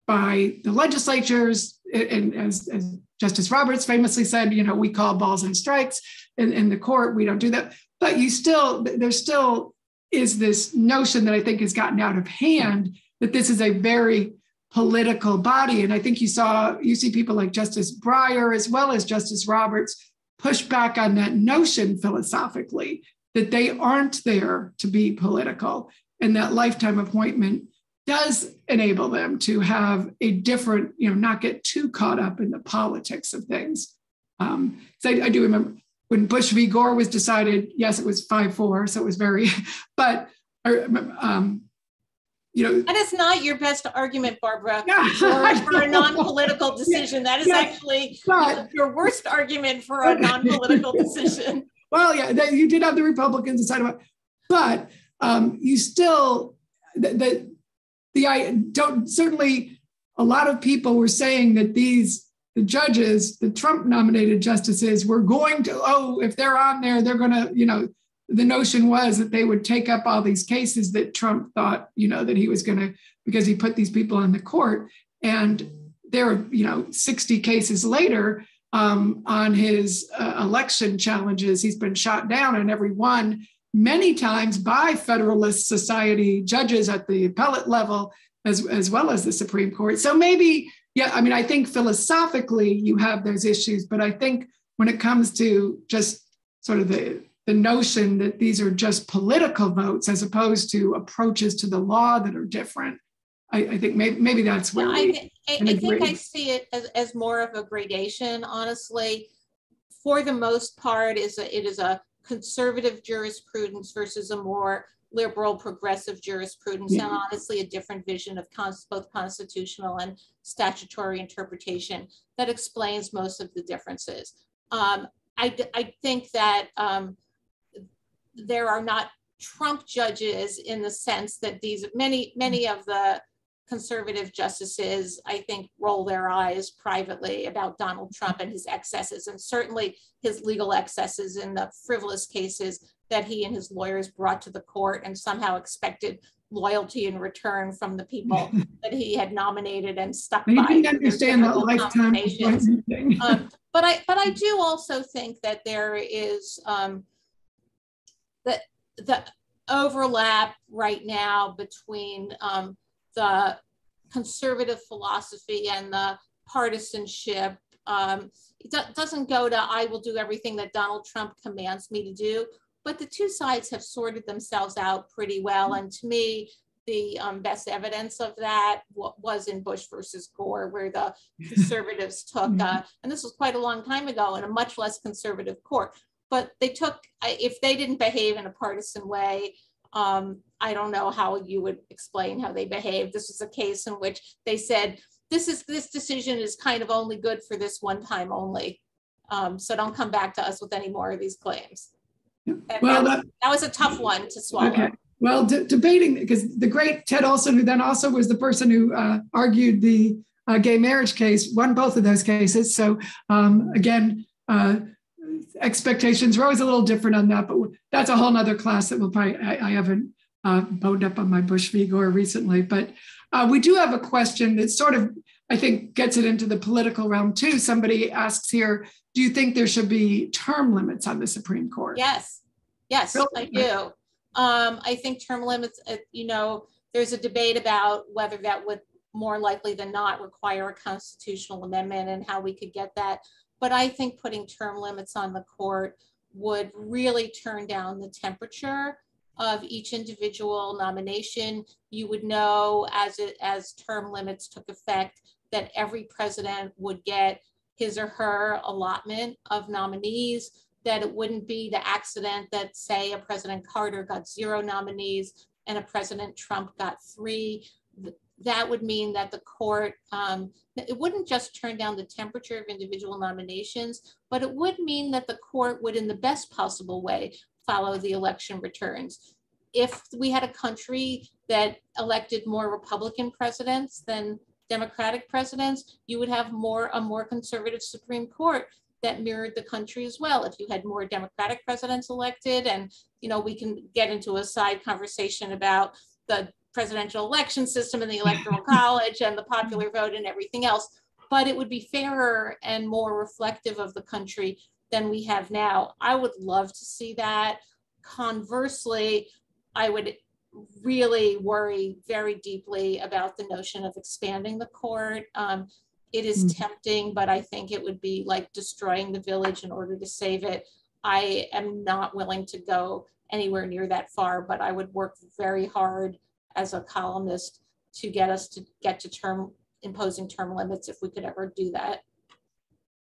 S2: by the legislatures and, as, as Justice Roberts famously said, you know, we call balls and strikes in, in the court. We don't do that. But you still, there still is this notion that I think has gotten out of hand that this is a very political body. And I think you saw, you see people like Justice Breyer as well as Justice Roberts push back on that notion philosophically that they aren't there to be political. And that lifetime appointment does enable them to have a different, you know, not get too caught up in the politics of things. Um, so I, I do remember when Bush v. Gore was decided, yes, it was 5 4, so it was very, but, um, you know.
S3: That is not your best argument, Barbara, yeah, for, for, a non political decision. That is yeah, actually but, your worst argument for a non political decision.
S2: Well, yeah, that, you did have the Republicans decide about, but um, you still, the, the, the I don't certainly a lot of people were saying that these the judges, the Trump nominated justices, were going to, oh, if they're on there, they're going to, you know, the notion was that they would take up all these cases that Trump thought, you know, that he was going to, because he put these people on the court. And there are, you know, 60 cases later um, on his uh, election challenges, he's been shot down on every one many times by Federalist Society judges at the appellate level as, as well as the Supreme Court. So maybe yeah, I mean, I think philosophically you have those issues, but I think when it comes to just sort of the the notion that these are just political votes as opposed to approaches to the law that are different. I, I think maybe, maybe that's where
S3: I, th- I, I think I see it as, as more of a gradation, honestly. For the most part, is a, it is a conservative jurisprudence versus a more liberal progressive jurisprudence yeah. and honestly a different vision of cons- both constitutional and statutory interpretation that explains most of the differences. Um, I, I think that um, there are not Trump judges in the sense that these many many of the conservative justices, I think, roll their eyes privately about Donald Trump and his excesses, and certainly his legal excesses in the frivolous cases that he and his lawyers brought to the court and somehow expected loyalty in return from the people that he had nominated and stuck
S2: I by. understand that lifetime
S3: um, but I but I do also think that there is um, the overlap right now between um, the conservative philosophy and the partisanship. Um, it do doesn't go to I will do everything that Donald Trump commands me to do, but the two sides have sorted themselves out pretty well. And to me, the um, best evidence of that was in Bush versus Gore, where the conservatives took, uh, and this was quite a long time ago, in a much less conservative court. But they took, if they didn't behave in a partisan way, um, I don't know how you would explain how they behaved. This was a case in which they said, this is this decision is kind of only good for this one time only. Um, so don't come back to us with any more of these claims. well, that was, that was, a tough one to swallow. Okay.
S2: Well, debating because the great Ted Olson, who then also was the person who uh, argued the uh, gay marriage case, won both of those cases. So um, again, uh, expectations are always a little different on that, but that's a whole nother class that we'll probably, I, I haven't uh, boned up on my Bush v. Gore recently, but uh, we do have a question that sort of, I think, gets it into the political realm too. Somebody asks here, do you think there should be term limits on the Supreme Court?
S3: Yes, yes, really? I do. Um, I think term limits, uh, you know, there's a debate about whether that would more likely than not require a constitutional amendment and how we could get that. But I think putting term limits on the court would really turn down the temperature of each individual nomination. You would know as it as term limits took effect that every president would get his or her allotment of nominees, that it wouldn't be the accident that say a President Carter got zero nominees and a President Trump got three that would mean that the court, um, it wouldn't just turn down the temperature of individual nominations, but it would mean that the court would, in the best possible way, follow the election returns. If we had a country that elected more Republican presidents than Democratic presidents, you would have more a more conservative Supreme Court that mirrored the country as well. If you had more Democratic presidents elected, and you know, we can get into a side conversation about the presidential election system and the electoral college and the popular vote and everything else, but it would be fairer and more reflective of the country than we have now. I would love to see that. Conversely, I would really worry very deeply about the notion of expanding the court. Um, it is mm. tempting, but I think it would be like destroying the village in order to save it. I am not willing to go anywhere near that far, but I would work very hard as a columnist to get us to get to term imposing term limits if we could ever do that.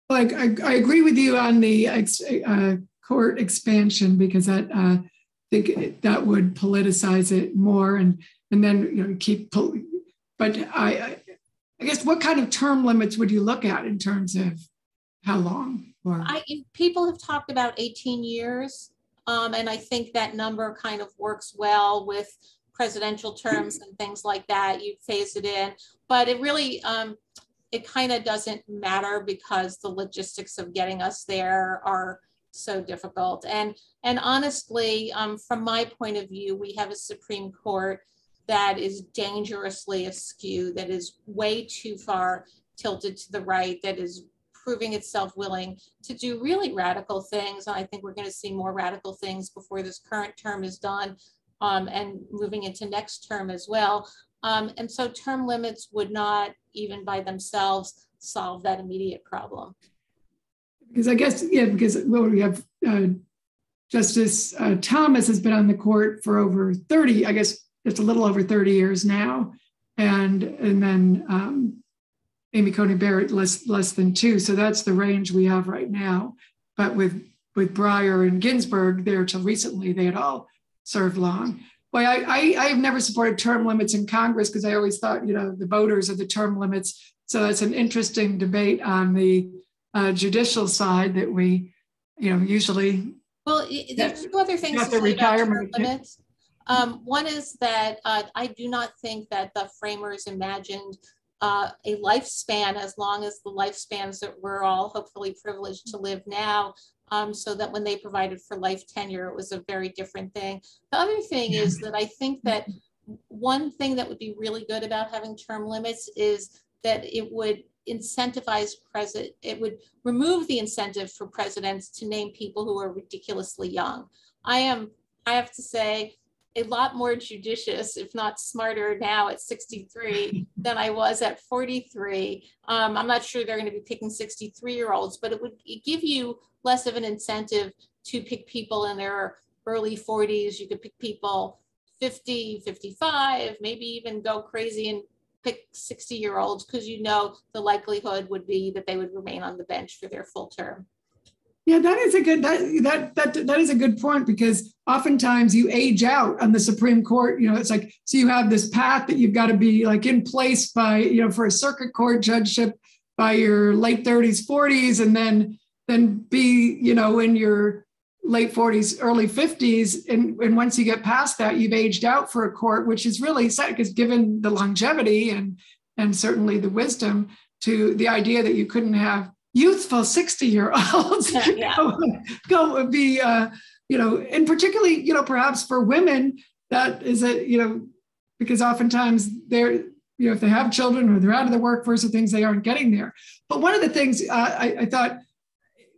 S2: Well, I, I, I agree with you on the uh, court expansion because that uh, I think that would politicize it more and and then you know keep. But I, I guess what kind of term limits would you look at in terms of how long?
S3: Or I, people have talked about 18 years, um, and I think that number kind of works well with presidential terms and things like that, you phase it in. But it really, um, it kind of doesn't matter because the logistics of getting us there are so difficult. And, and honestly, um, from my point of view, we have a Supreme Court that is dangerously askew, that is way too far tilted to the right, that is proving itself willing to do really radical things. And I think we're going to see more radical things before this current term is done um, and moving into next term as well. Um, and so term limits would not even by themselves solve that immediate problem.
S2: Because I guess, yeah, because well, we have uh, Justice uh, Thomas has been on the court for over 30, I guess it's a little over 30 years now. And, and then um, Amy Coney Barrett less, less than two. So that's the range we have right now. But with, with Breyer and Ginsburg there till recently, they had all served long. Boy, I, I, I have never supported term limits in Congress because I always thought, you know, the voters are the term limits. So that's an interesting debate on the uh, judicial side that we, you know, usually.
S3: Well, there's two other things to say retirement. limits. Um, one is that uh, I do not think that the framers imagined uh, a lifespan as long as the lifespans that we're all hopefully privileged to live now um, so that when they provided for life tenure, it was a very different thing. The other thing is that I think that one thing that would be really good about having term limits is that it would incentivize president, it would remove the incentive for presidents to name people who are ridiculously young. I am, I have to say, a lot more judicious, if not smarter now at 63 than I was at 43. Um, I'm not sure they're going to be picking 63 year olds, but it would give you less of an incentive to pick people in their early 40s. You could pick people 50, 55, maybe even go crazy and pick 60 year olds because you know the likelihood would be that they would remain on the bench for their full term.
S2: Yeah, that is a good that that that that is a good point because oftentimes you age out on the Supreme Court. You know, it's like so you have this path that you've got to be like in place by you know for a circuit court judgeship by your late 30s, 40s, and then then be you know in your late 40s, early 50s, and and once you get past that, you've aged out for a court, which is really sad because given the longevity and and certainly the wisdom to the idea that you couldn't have youthful 60 year olds yeah, yeah. go, go be uh, you know and particularly you know perhaps for women that is a you know because oftentimes they're you know if they have children or they're out of the workforce or things they aren't getting there but one of the things uh, I, I thought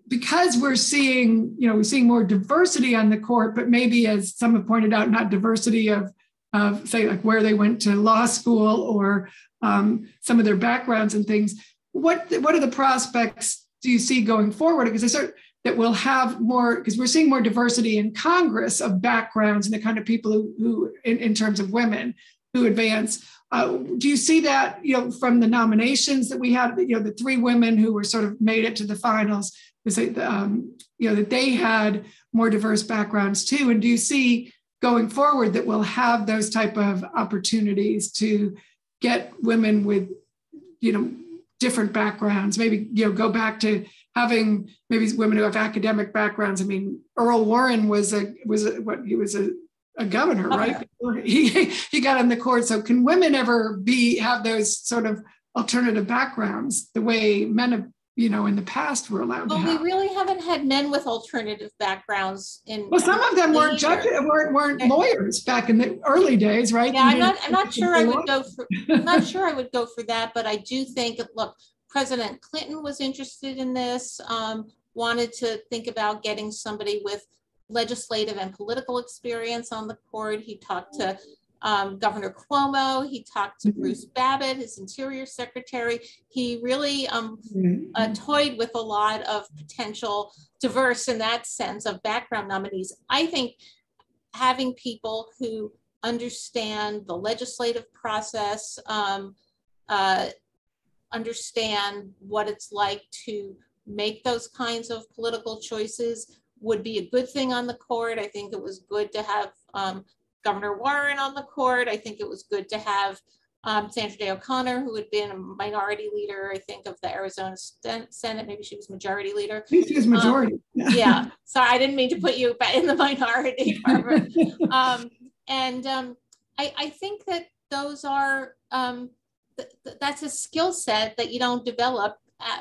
S2: because we're seeing you know we're seeing more diversity on the court but maybe as some have pointed out not diversity of of say like where they went to law school or um, some of their backgrounds and things what what are the prospects do you see going forward? Because I start that we'll have more because we're seeing more diversity in Congress of backgrounds and the kind of people who, who in, in terms of women who advance. Uh, do you see that you know from the nominations that we had? You know, the three women who were sort of made it to the finals. Was it, um, you know that they had more diverse backgrounds too? And do you see going forward that we'll have those type of opportunities to get women with you know different backgrounds. Maybe you know go back to having maybe women who have academic backgrounds. I mean earl warren was a was a, what he was a, a governor right? He he got on the court. So can women ever be have those sort of alternative backgrounds the way men have you know in the past were allowed
S3: well,
S2: to
S3: we really haven't had men with alternative backgrounds in
S2: well some of them weren't judges weren't, weren't lawyers back in the early days right?
S3: Yeah i'm not i'm not sure i would go for i'm not sure i would go for that but i do think look president clinton was interested in this um, wanted to think about getting somebody with legislative and political experience on the court. He talked to um, Governor Cuomo. He talked to mm-hmm. Bruce Babbitt, his Interior Secretary. He really um, mm-hmm. uh, toyed with a lot of potential diverse, in that sense, of background nominees. I think having people who understand the legislative process, um, uh, understand what it's like to make those kinds of political choices would be a good thing on the court. I think it was good to have um, Governor Warren on the court. I think it was good to have um, Sandra Day O'Connor, who had been a minority leader, I think, of the Arizona Senate. Maybe she was majority leader.
S2: I think she was um, majority.
S3: Um, yeah. So I didn't mean to put you in the minority, um, and um, I, I, think that those are, um, th that's a skill set that you don't develop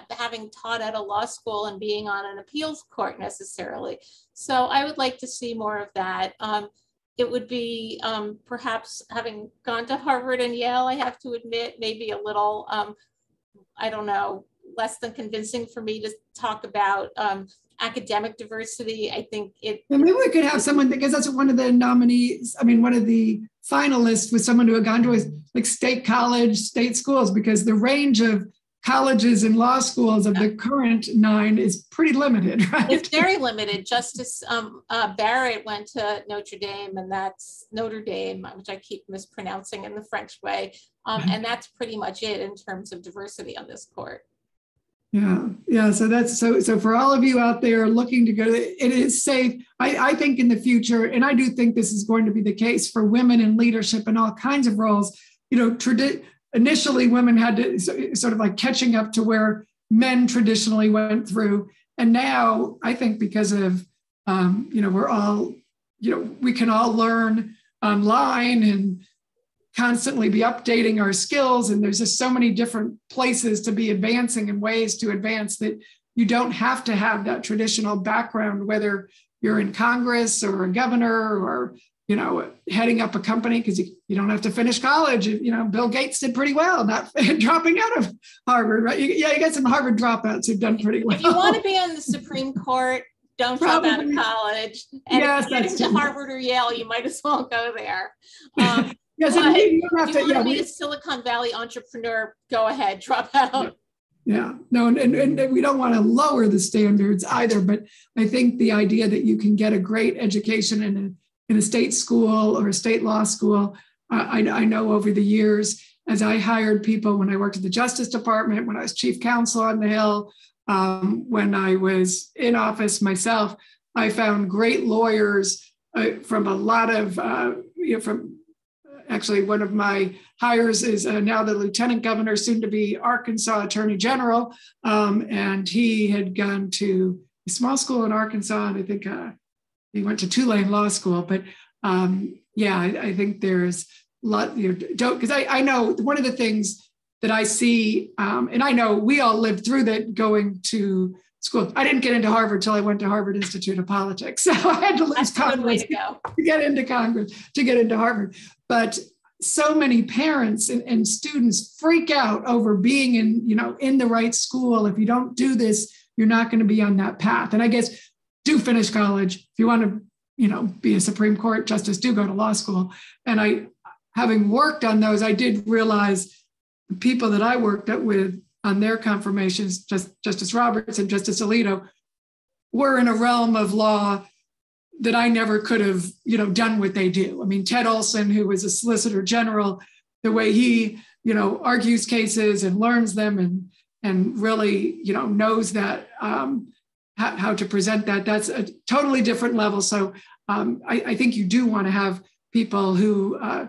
S3: having taught at a law school and being on an appeals court necessarily. So I would like to see more of that. Um, it would be um, perhaps having gone to Harvard and Yale, I have to admit, maybe a little, um, I don't know, less than convincing for me to talk about um, academic diversity. I think it.
S2: Maybe we could have someone because that's one of the nominees. I mean, one of the finalists was someone who had gone to like state college, state schools, because the range of colleges and law schools of the current nine is pretty limited, right?
S3: It's very limited. Justice um, uh, Barrett went to Notre Dame, and that's Notre Dame, which I keep mispronouncing in the French way. Um, and that's pretty much it in terms of diversity on this court.
S2: Yeah, yeah. So that's so. So for all of you out there looking to go, it is safe. I, I think in the future, and I do think this is going to be the case for women in leadership and all kinds of roles. You know, tradition initially women had to sort of like catching up to where men traditionally went through. And now i think because of um, you know we're all you know we can all learn online and constantly be updating our skills. And there's just so many different places to be advancing and ways to advance that you don't have to have that traditional background whether you're in congress or a governor or you know, heading up a company because you, you don't have to finish college. You know, Bill Gates did pretty well, not dropping out of Harvard, right? You, yeah, you got some Harvard dropouts who've done pretty well.
S3: If you want to be on the Supreme Court, don't drop out of college. And yes, if you get into Harvard or Yale, you might as well go there. Um, yes, you don't have to. Yeah, be a Silicon Valley entrepreneur. Go ahead, drop out.
S2: Yeah, no, and, and, and we don't want to lower the standards either. But I think the idea that you can get a great education and a in a state school or a state law school. I, I know over the years, as I hired people when I worked at the Justice Department, when I was chief counsel on the Hill, um, when I was in office myself. I found great lawyers uh, from a lot of, uh, you know, from actually one of my hires is uh, now the lieutenant governor, soon to be Arkansas attorney general. Um, and he had gone to a small school in Arkansas, and I think uh, he went to Tulane Law School. But um, yeah, I, I, think there's a lot, you know, don't, because I, I know one of the things that I see, um, and I know we all lived through that going to school. I didn't get into Harvard till I went to Harvard Institute of Politics. So I had to lose Congress to, to, get into Congress, to get into Harvard. But so many parents and, and students freak out over being in, you know, in the right school. If you don't do this, you're not going to be on that path. And I guess do finish college. If you want to, you know, be a Supreme Court justice, do go to law school. And I, having worked on those, I did realize the people that I worked with on their confirmations, just Justice Roberts and Justice Alito, were in a realm of law that I never could have, you know, done what they do. I mean, Ted Olson, who was a solicitor general, the way he, you know, argues cases and learns them and and really, you know, knows that um, how, how, to present that. That's a totally different level. So um, I, I, think you do want to have people who uh,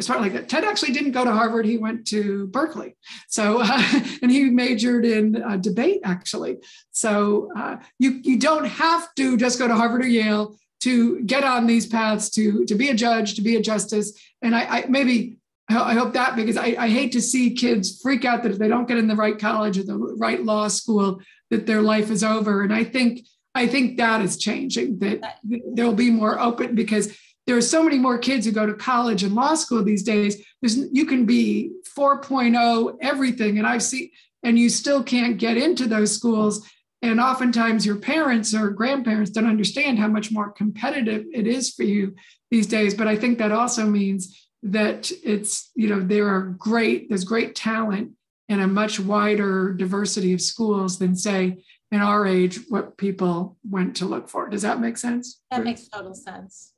S2: sort of like that. Ted actually didn't go to Harvard; he went to Berkeley. So, uh, and he majored in uh, debate actually. So uh, you you don't have to just go to Harvard or Yale to get on these paths to to be a judge, to be a justice. And I, I maybe I hope that because I, I hate to see kids freak out that if they don't get in the right college or the right law school, that their life is over. And I think I think that is changing. That there'll be more open because there are so many more kids who go to college and law school these days. There's, you can be 4.0 everything, and I've seen, and you still can't get into those schools. And oftentimes, your parents or grandparents don't understand how much more competitive it is for you these days. But I think that also means that it's, you know, there are great, there's great talent and a much wider diversity of schools than, say, in our age, what people went to look for. Does that make sense?
S3: That makes total sense.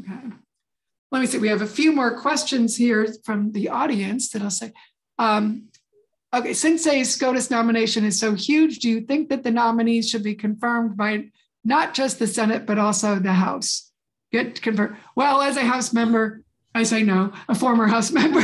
S2: Okay. Let me see. We have a few more questions here from the audience that I'll say. Um, okay, since a SCOTUS nomination is so huge, do you think that the nominees should be confirmed by not just the Senate, but also the House? Get confirmed. Well, as a House member, I say no, a former House member.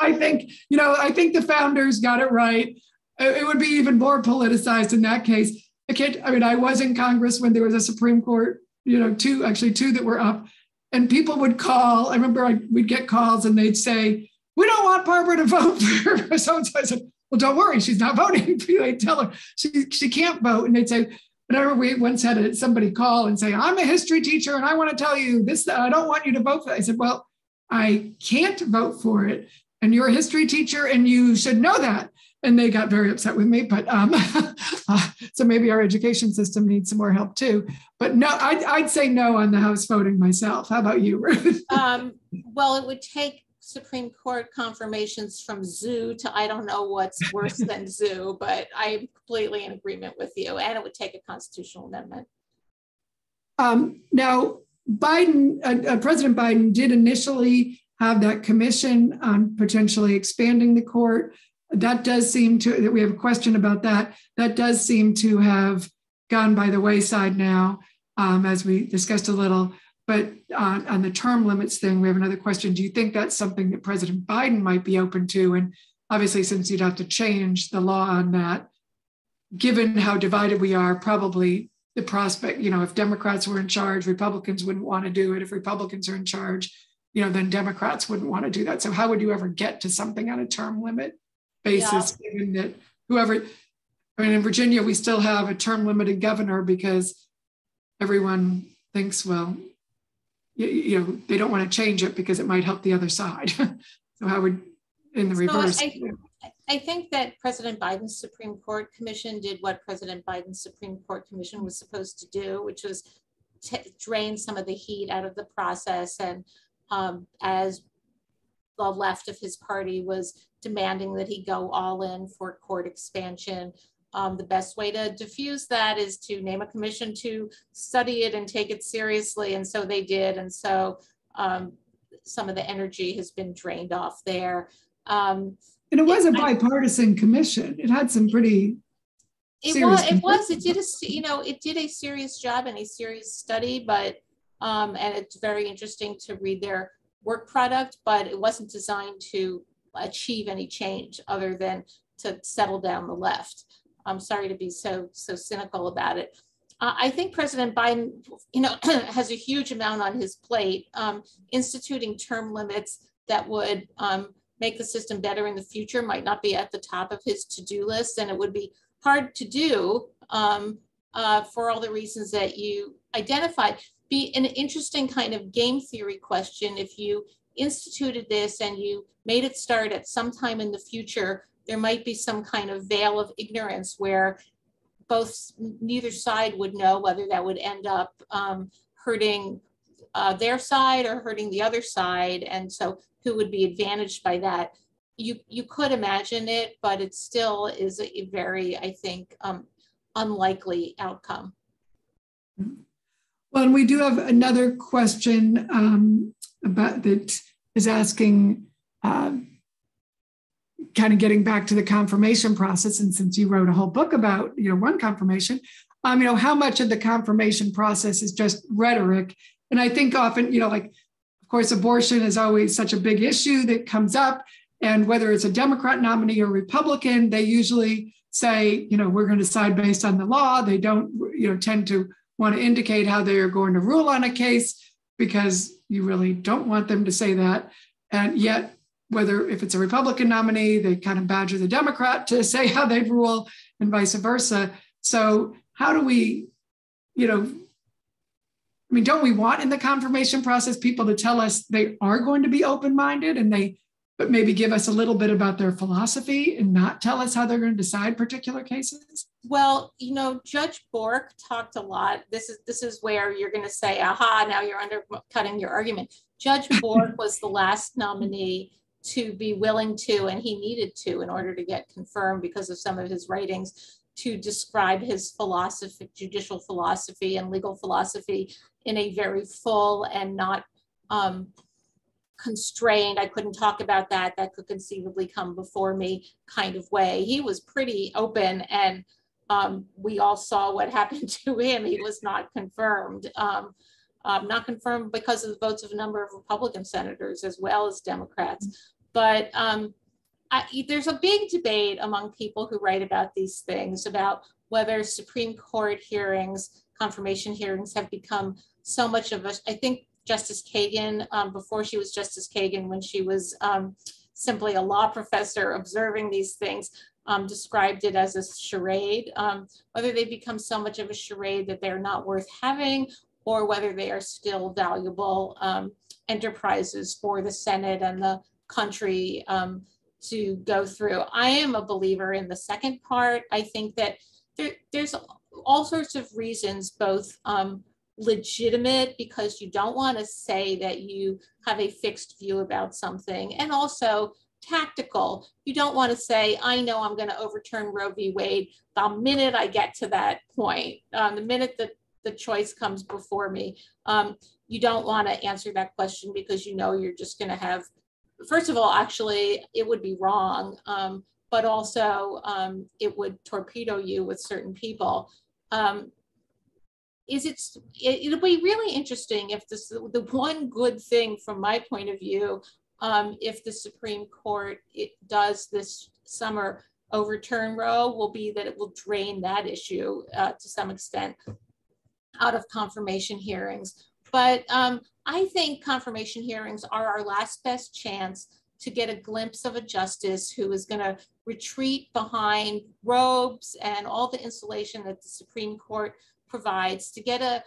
S2: I think, you know, I think the founders got it right. It would be even more politicized in that case. I can't, I mean, I was in Congress when there was a Supreme Court you know, two, actually two that were up. And people would call. I remember I, we'd get calls and they'd say, we don't want Barbara to vote for so and so. I said, well, don't worry, she's not voting. I tell her she, she can't vote. And they'd say, I remember we once had somebody call and say, I'm a history teacher and I want to tell you this, I don't want you to vote for that. I said, well, I can't vote for it. And you're a history teacher and you should know that and they got very upset with me. But um, so maybe our education system needs some more help too. But no, I'd, I'd say no on the House voting myself. How about you, Ruth?
S3: um, well, it would take Supreme Court confirmations from zoo to I don't know what's worse than zoo, but I'm completely in agreement with you. And it would take a constitutional amendment.
S2: Um, now, Biden, uh, uh, President Biden did initially have that commission on potentially expanding the court. That does seem to that we have a question about that. That does seem to have gone by the wayside now um, as we discussed a little. But on, on the term limits thing we have another question. Do you think that's something that president biden might be open to? And obviously since you'd have to change the law on that given how divided we are probably the prospect you know if democrats were in charge republicans wouldn't want to do it if republicans are in charge you know then democrats wouldn't want to do that so how would you ever get to something on a term limit basis, yeah. given that whoever, I mean, in Virginia, we still have a term limited governor because everyone thinks, well, you, you know, they don't want to change it because it might help the other side. so how would, in the so reverse?
S3: I, I think that President Biden's Supreme Court Commission did what President Biden's Supreme Court Commission was supposed to do, which was drain some of the heat out of the process. And um, as the left of his party was demanding that he go all in for court expansion. Um, the best way to diffuse that is to name a commission to study it and take it seriously. And so they did. And so um, some of the energy has been drained off there. Um,
S2: and it was a bipartisan commission. It had some pretty
S3: it was it was it did a you know it did a serious job and a serious study but um and it's very interesting to read their work product but it wasn't designed to achieve any change other than to settle down the left. I'm sorry to be so so cynical about it. Uh, i think president biden you know has a huge amount on his plate um, instituting term limits that would um, make the system better in the future might not be at the top of his to-do list and it would be hard to do um, uh, for all the reasons that you identified. Be an interesting kind of game theory question if you instituted this and you made it start at some time in the future, there might be some kind of veil of ignorance where both neither side would know whether that would end up um, hurting uh, their side or hurting the other side. And so who would be advantaged by that? you you could imagine it, but it still is a very, I think, um, unlikely outcome.
S2: Well, and we do have another question um, about that is asking, uh, kind of getting back to the confirmation process. And since you wrote a whole book about, you know, one confirmation, um, you know, how much of the confirmation process is just rhetoric? And I think often, you know, like, course, abortion is always such a big issue that comes up. And whether it's a Democrat nominee or Republican, they usually say, you know, we're going to decide based on the law. They don't, you know, tend to want to indicate how they are going to rule on a case because you really don't want them to say that. And yet, whether if it's a Republican nominee, they kind of badger the Democrat to say how they'd rule and vice versa. So, how do we, you know, I mean, don't we want in the confirmation process people to tell us they are going to be open minded and they but maybe give us a little bit about their philosophy and not tell us how they're going to decide particular cases?
S3: Well, you know, Judge Bork talked a lot. This is this is where you're going to say, "Aha!" Now you're undercutting your argument. Judge Bork was the last nominee to be willing to, and he needed to, in order to get confirmed because of some of his writings, to describe his philosophy, judicial philosophy, and legal philosophy in a very full and not um, constrained, I couldn't talk about that, that could conceivably come before me kind of way. He was pretty open and um, we all saw what happened to him. He was not confirmed. Um, um, not confirmed because of the votes of a number of Republican senators as well as Democrats. But um, I, there's a big debate among people who write about these things about whether Supreme Court hearings, confirmation hearings have become so much of a, I think Justice Kagan um, before she was Justice Kagan, when she was um, simply a law professor observing these things, um, described it as a charade. Um, whether they become so much of a charade that they're not worth having, or whether they are still valuable um, enterprises for the Senate and the country um, to go through. I am a believer in the second part. I think that there, there's all sorts of reasons, both um, legitimate because you don't want to say that you have a fixed view about something. And also tactical. You don't want to say i know i'm going to overturn roe v. Wade the minute i get to that point um, the minute that the choice comes before me. Um, you don't want to answer that question because you know you're just going to have first of all actually it would be wrong um, but also um, it would torpedo you with certain people is it, it'll be really interesting if this, the one good thing from my point of view, um, if the Supreme Court it does this summer overturn Roe will be that it will drain that issue uh, to some extent out of confirmation hearings. But um, I think confirmation hearings are our last best chance to get a glimpse of a justice who is going to retreat behind robes and all the insulation that the Supreme Court provides to get a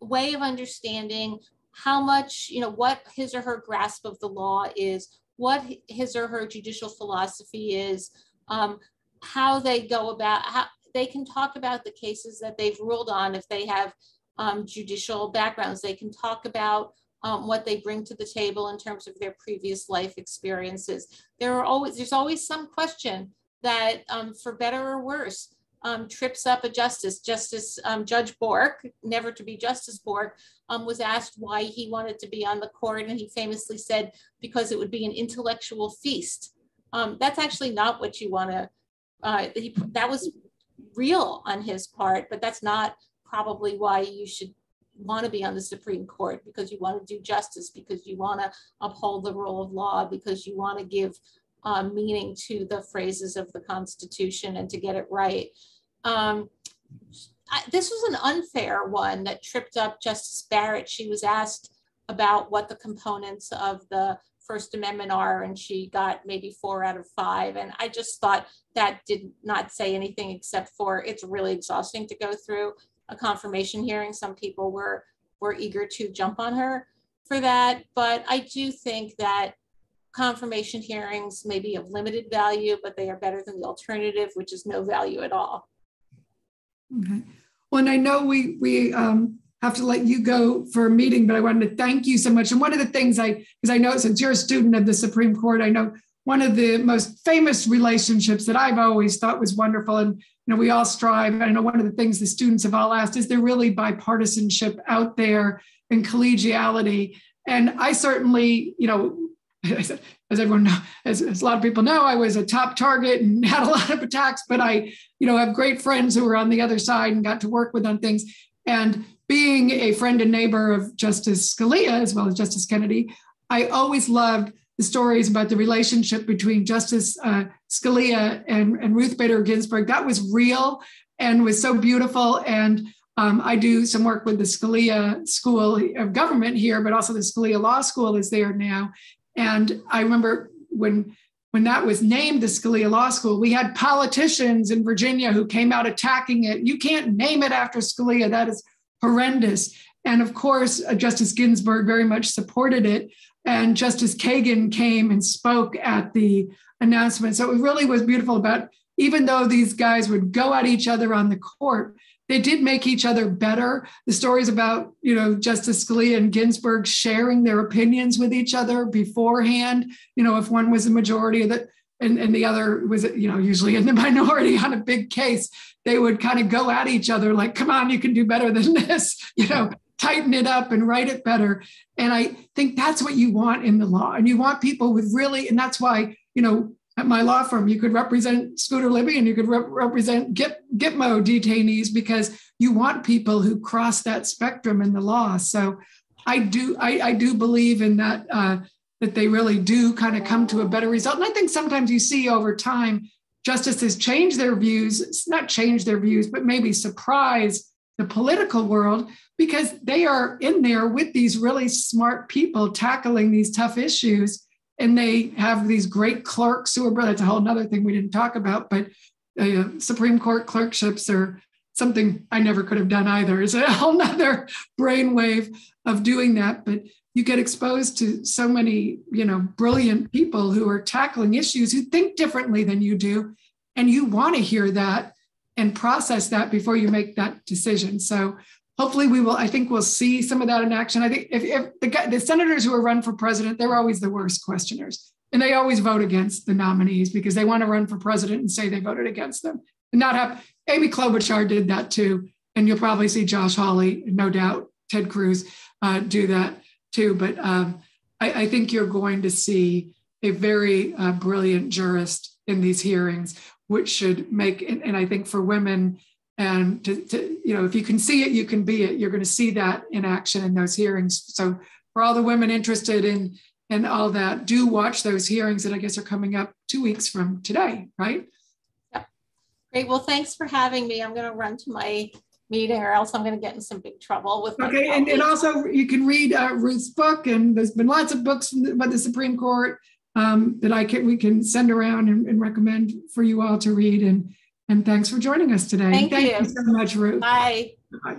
S3: way of understanding how much, you know, what his or her grasp of the law is, what his or her judicial philosophy is, um, how they go about, how they can talk about the cases that they've ruled on if they have um, judicial backgrounds. They can talk about um, what they bring to the table in terms of their previous life experiences. There are always, there's always some question that um, for better or worse, um, trips up a justice. Justice um, Judge Bork, never to be Justice Bork, um, was asked why he wanted to be on the court, and he famously said because it would be an intellectual feast. Um, that's actually not what you want to. Uh, that was real on his part, but that's not probably why you should want to be on the Supreme Court because you want to do justice, because you want to uphold the rule of law, because you want to give uh, meaning to the phrases of the Constitution and to get it right. Um, I, this was an unfair one that tripped up Justice Barrett. She was asked about what the components of the First Amendment are, and she got maybe four out of five. And I just thought that did not say anything except for it's really exhausting to go through a confirmation hearing. Some people were were eager to jump on her for that, but I do think that confirmation hearings may be of limited value, but they are better than the alternative, which is no value at all.
S2: Okay. Well, and I know we we um, have to let you go for a meeting, but I wanted to thank you so much. And one of the things I, because I know since you're a student of the Supreme Court, I know one of the most famous relationships that I've always thought was wonderful. And you know, we all strive. I know one of the things the students have all asked is there really bipartisanship out there and collegiality. And I certainly, you know, as everyone knows, as, as, a lot of people know, I was a top target and had a lot of attacks, but I, you know, have great friends who were on the other side and got to work with on things. And being a friend and neighbor of Justice Scalia as well as Justice Kennedy, I always loved the stories about the relationship between Justice uh, Scalia and, and Ruth Bader Ginsburg. That was real and was so beautiful. And um, I do some work with the Scalia School of Government here, but also the Scalia Law School is there now. And I remember when when that was named the Scalia Law School, we had politicians in Virginia who came out attacking it. You can't name it after Scalia. That is horrendous. And of course, uh, Justice Ginsburg very much supported it. And Justice Kagan came and spoke at the announcement. So it really was beautiful about even though these guys would go at each other on the court, they did make each other better. The stories about, you know, Justice Scalia and Ginsburg sharing their opinions with each other beforehand, you know, if one was a majority of the and, and the other was, you know, usually in the minority on a big case, they would kind of go at each other like, come on, you can do better than this, you know, tighten it up and write it better. And I think that's what you want in the law. And you want people with really, and that's why, you know, at my law firm, you could represent Scooter Libby and you could rep- represent Git, Gitmo detainees because you want people who cross that spectrum in the law. So I do, I, I do believe in that, uh, that they really do kind of come to a better result. And I think sometimes you see over time, justices change their views, not change their views, but maybe surprise the political world because they are in there with these really smart people tackling these tough issues. And they have these great clerks who are, that's a whole other thing we didn't talk about, but uh, Supreme Court clerkships are something I never could have done either. Is a whole nother brainwave of doing that. But you get exposed to so many, you know, brilliant people who are tackling issues who think differently than you do. And you want to hear that and process that before you make that decision. So hopefully we will, I think we'll see some of that in action. I think if, if the, the senators who are run for president, they're always the worst questioners. And they always vote against the nominees because they want to run for president and say they voted against them. And not have Amy Klobuchar did that too. And you'll probably see Josh Hawley, no doubt, Ted Cruz uh, do that too. But um, I, I, think you're going to see a very uh, brilliant jurist in these hearings, which should make, and, and I think for women, and to, to, you know, if you can see it, you can be it. You're going to see that in action in those hearings. So for all the women interested in and all that, do watch those hearings that I guess are coming up two weeks from today, right?
S3: Yep. Great. Well, thanks for having me. I'm going to run to my meeting or else I'm going to get in some big trouble with
S2: Okay, and, and also you can read uh, Ruth's book and there's been lots of books about the Supreme Court um, that I can we can send around and, and, recommend for you all to read and and thanks for joining us today.
S3: Thank,
S2: Thank
S3: you.
S2: you so much, Ruth.
S3: Bye.
S2: Bye.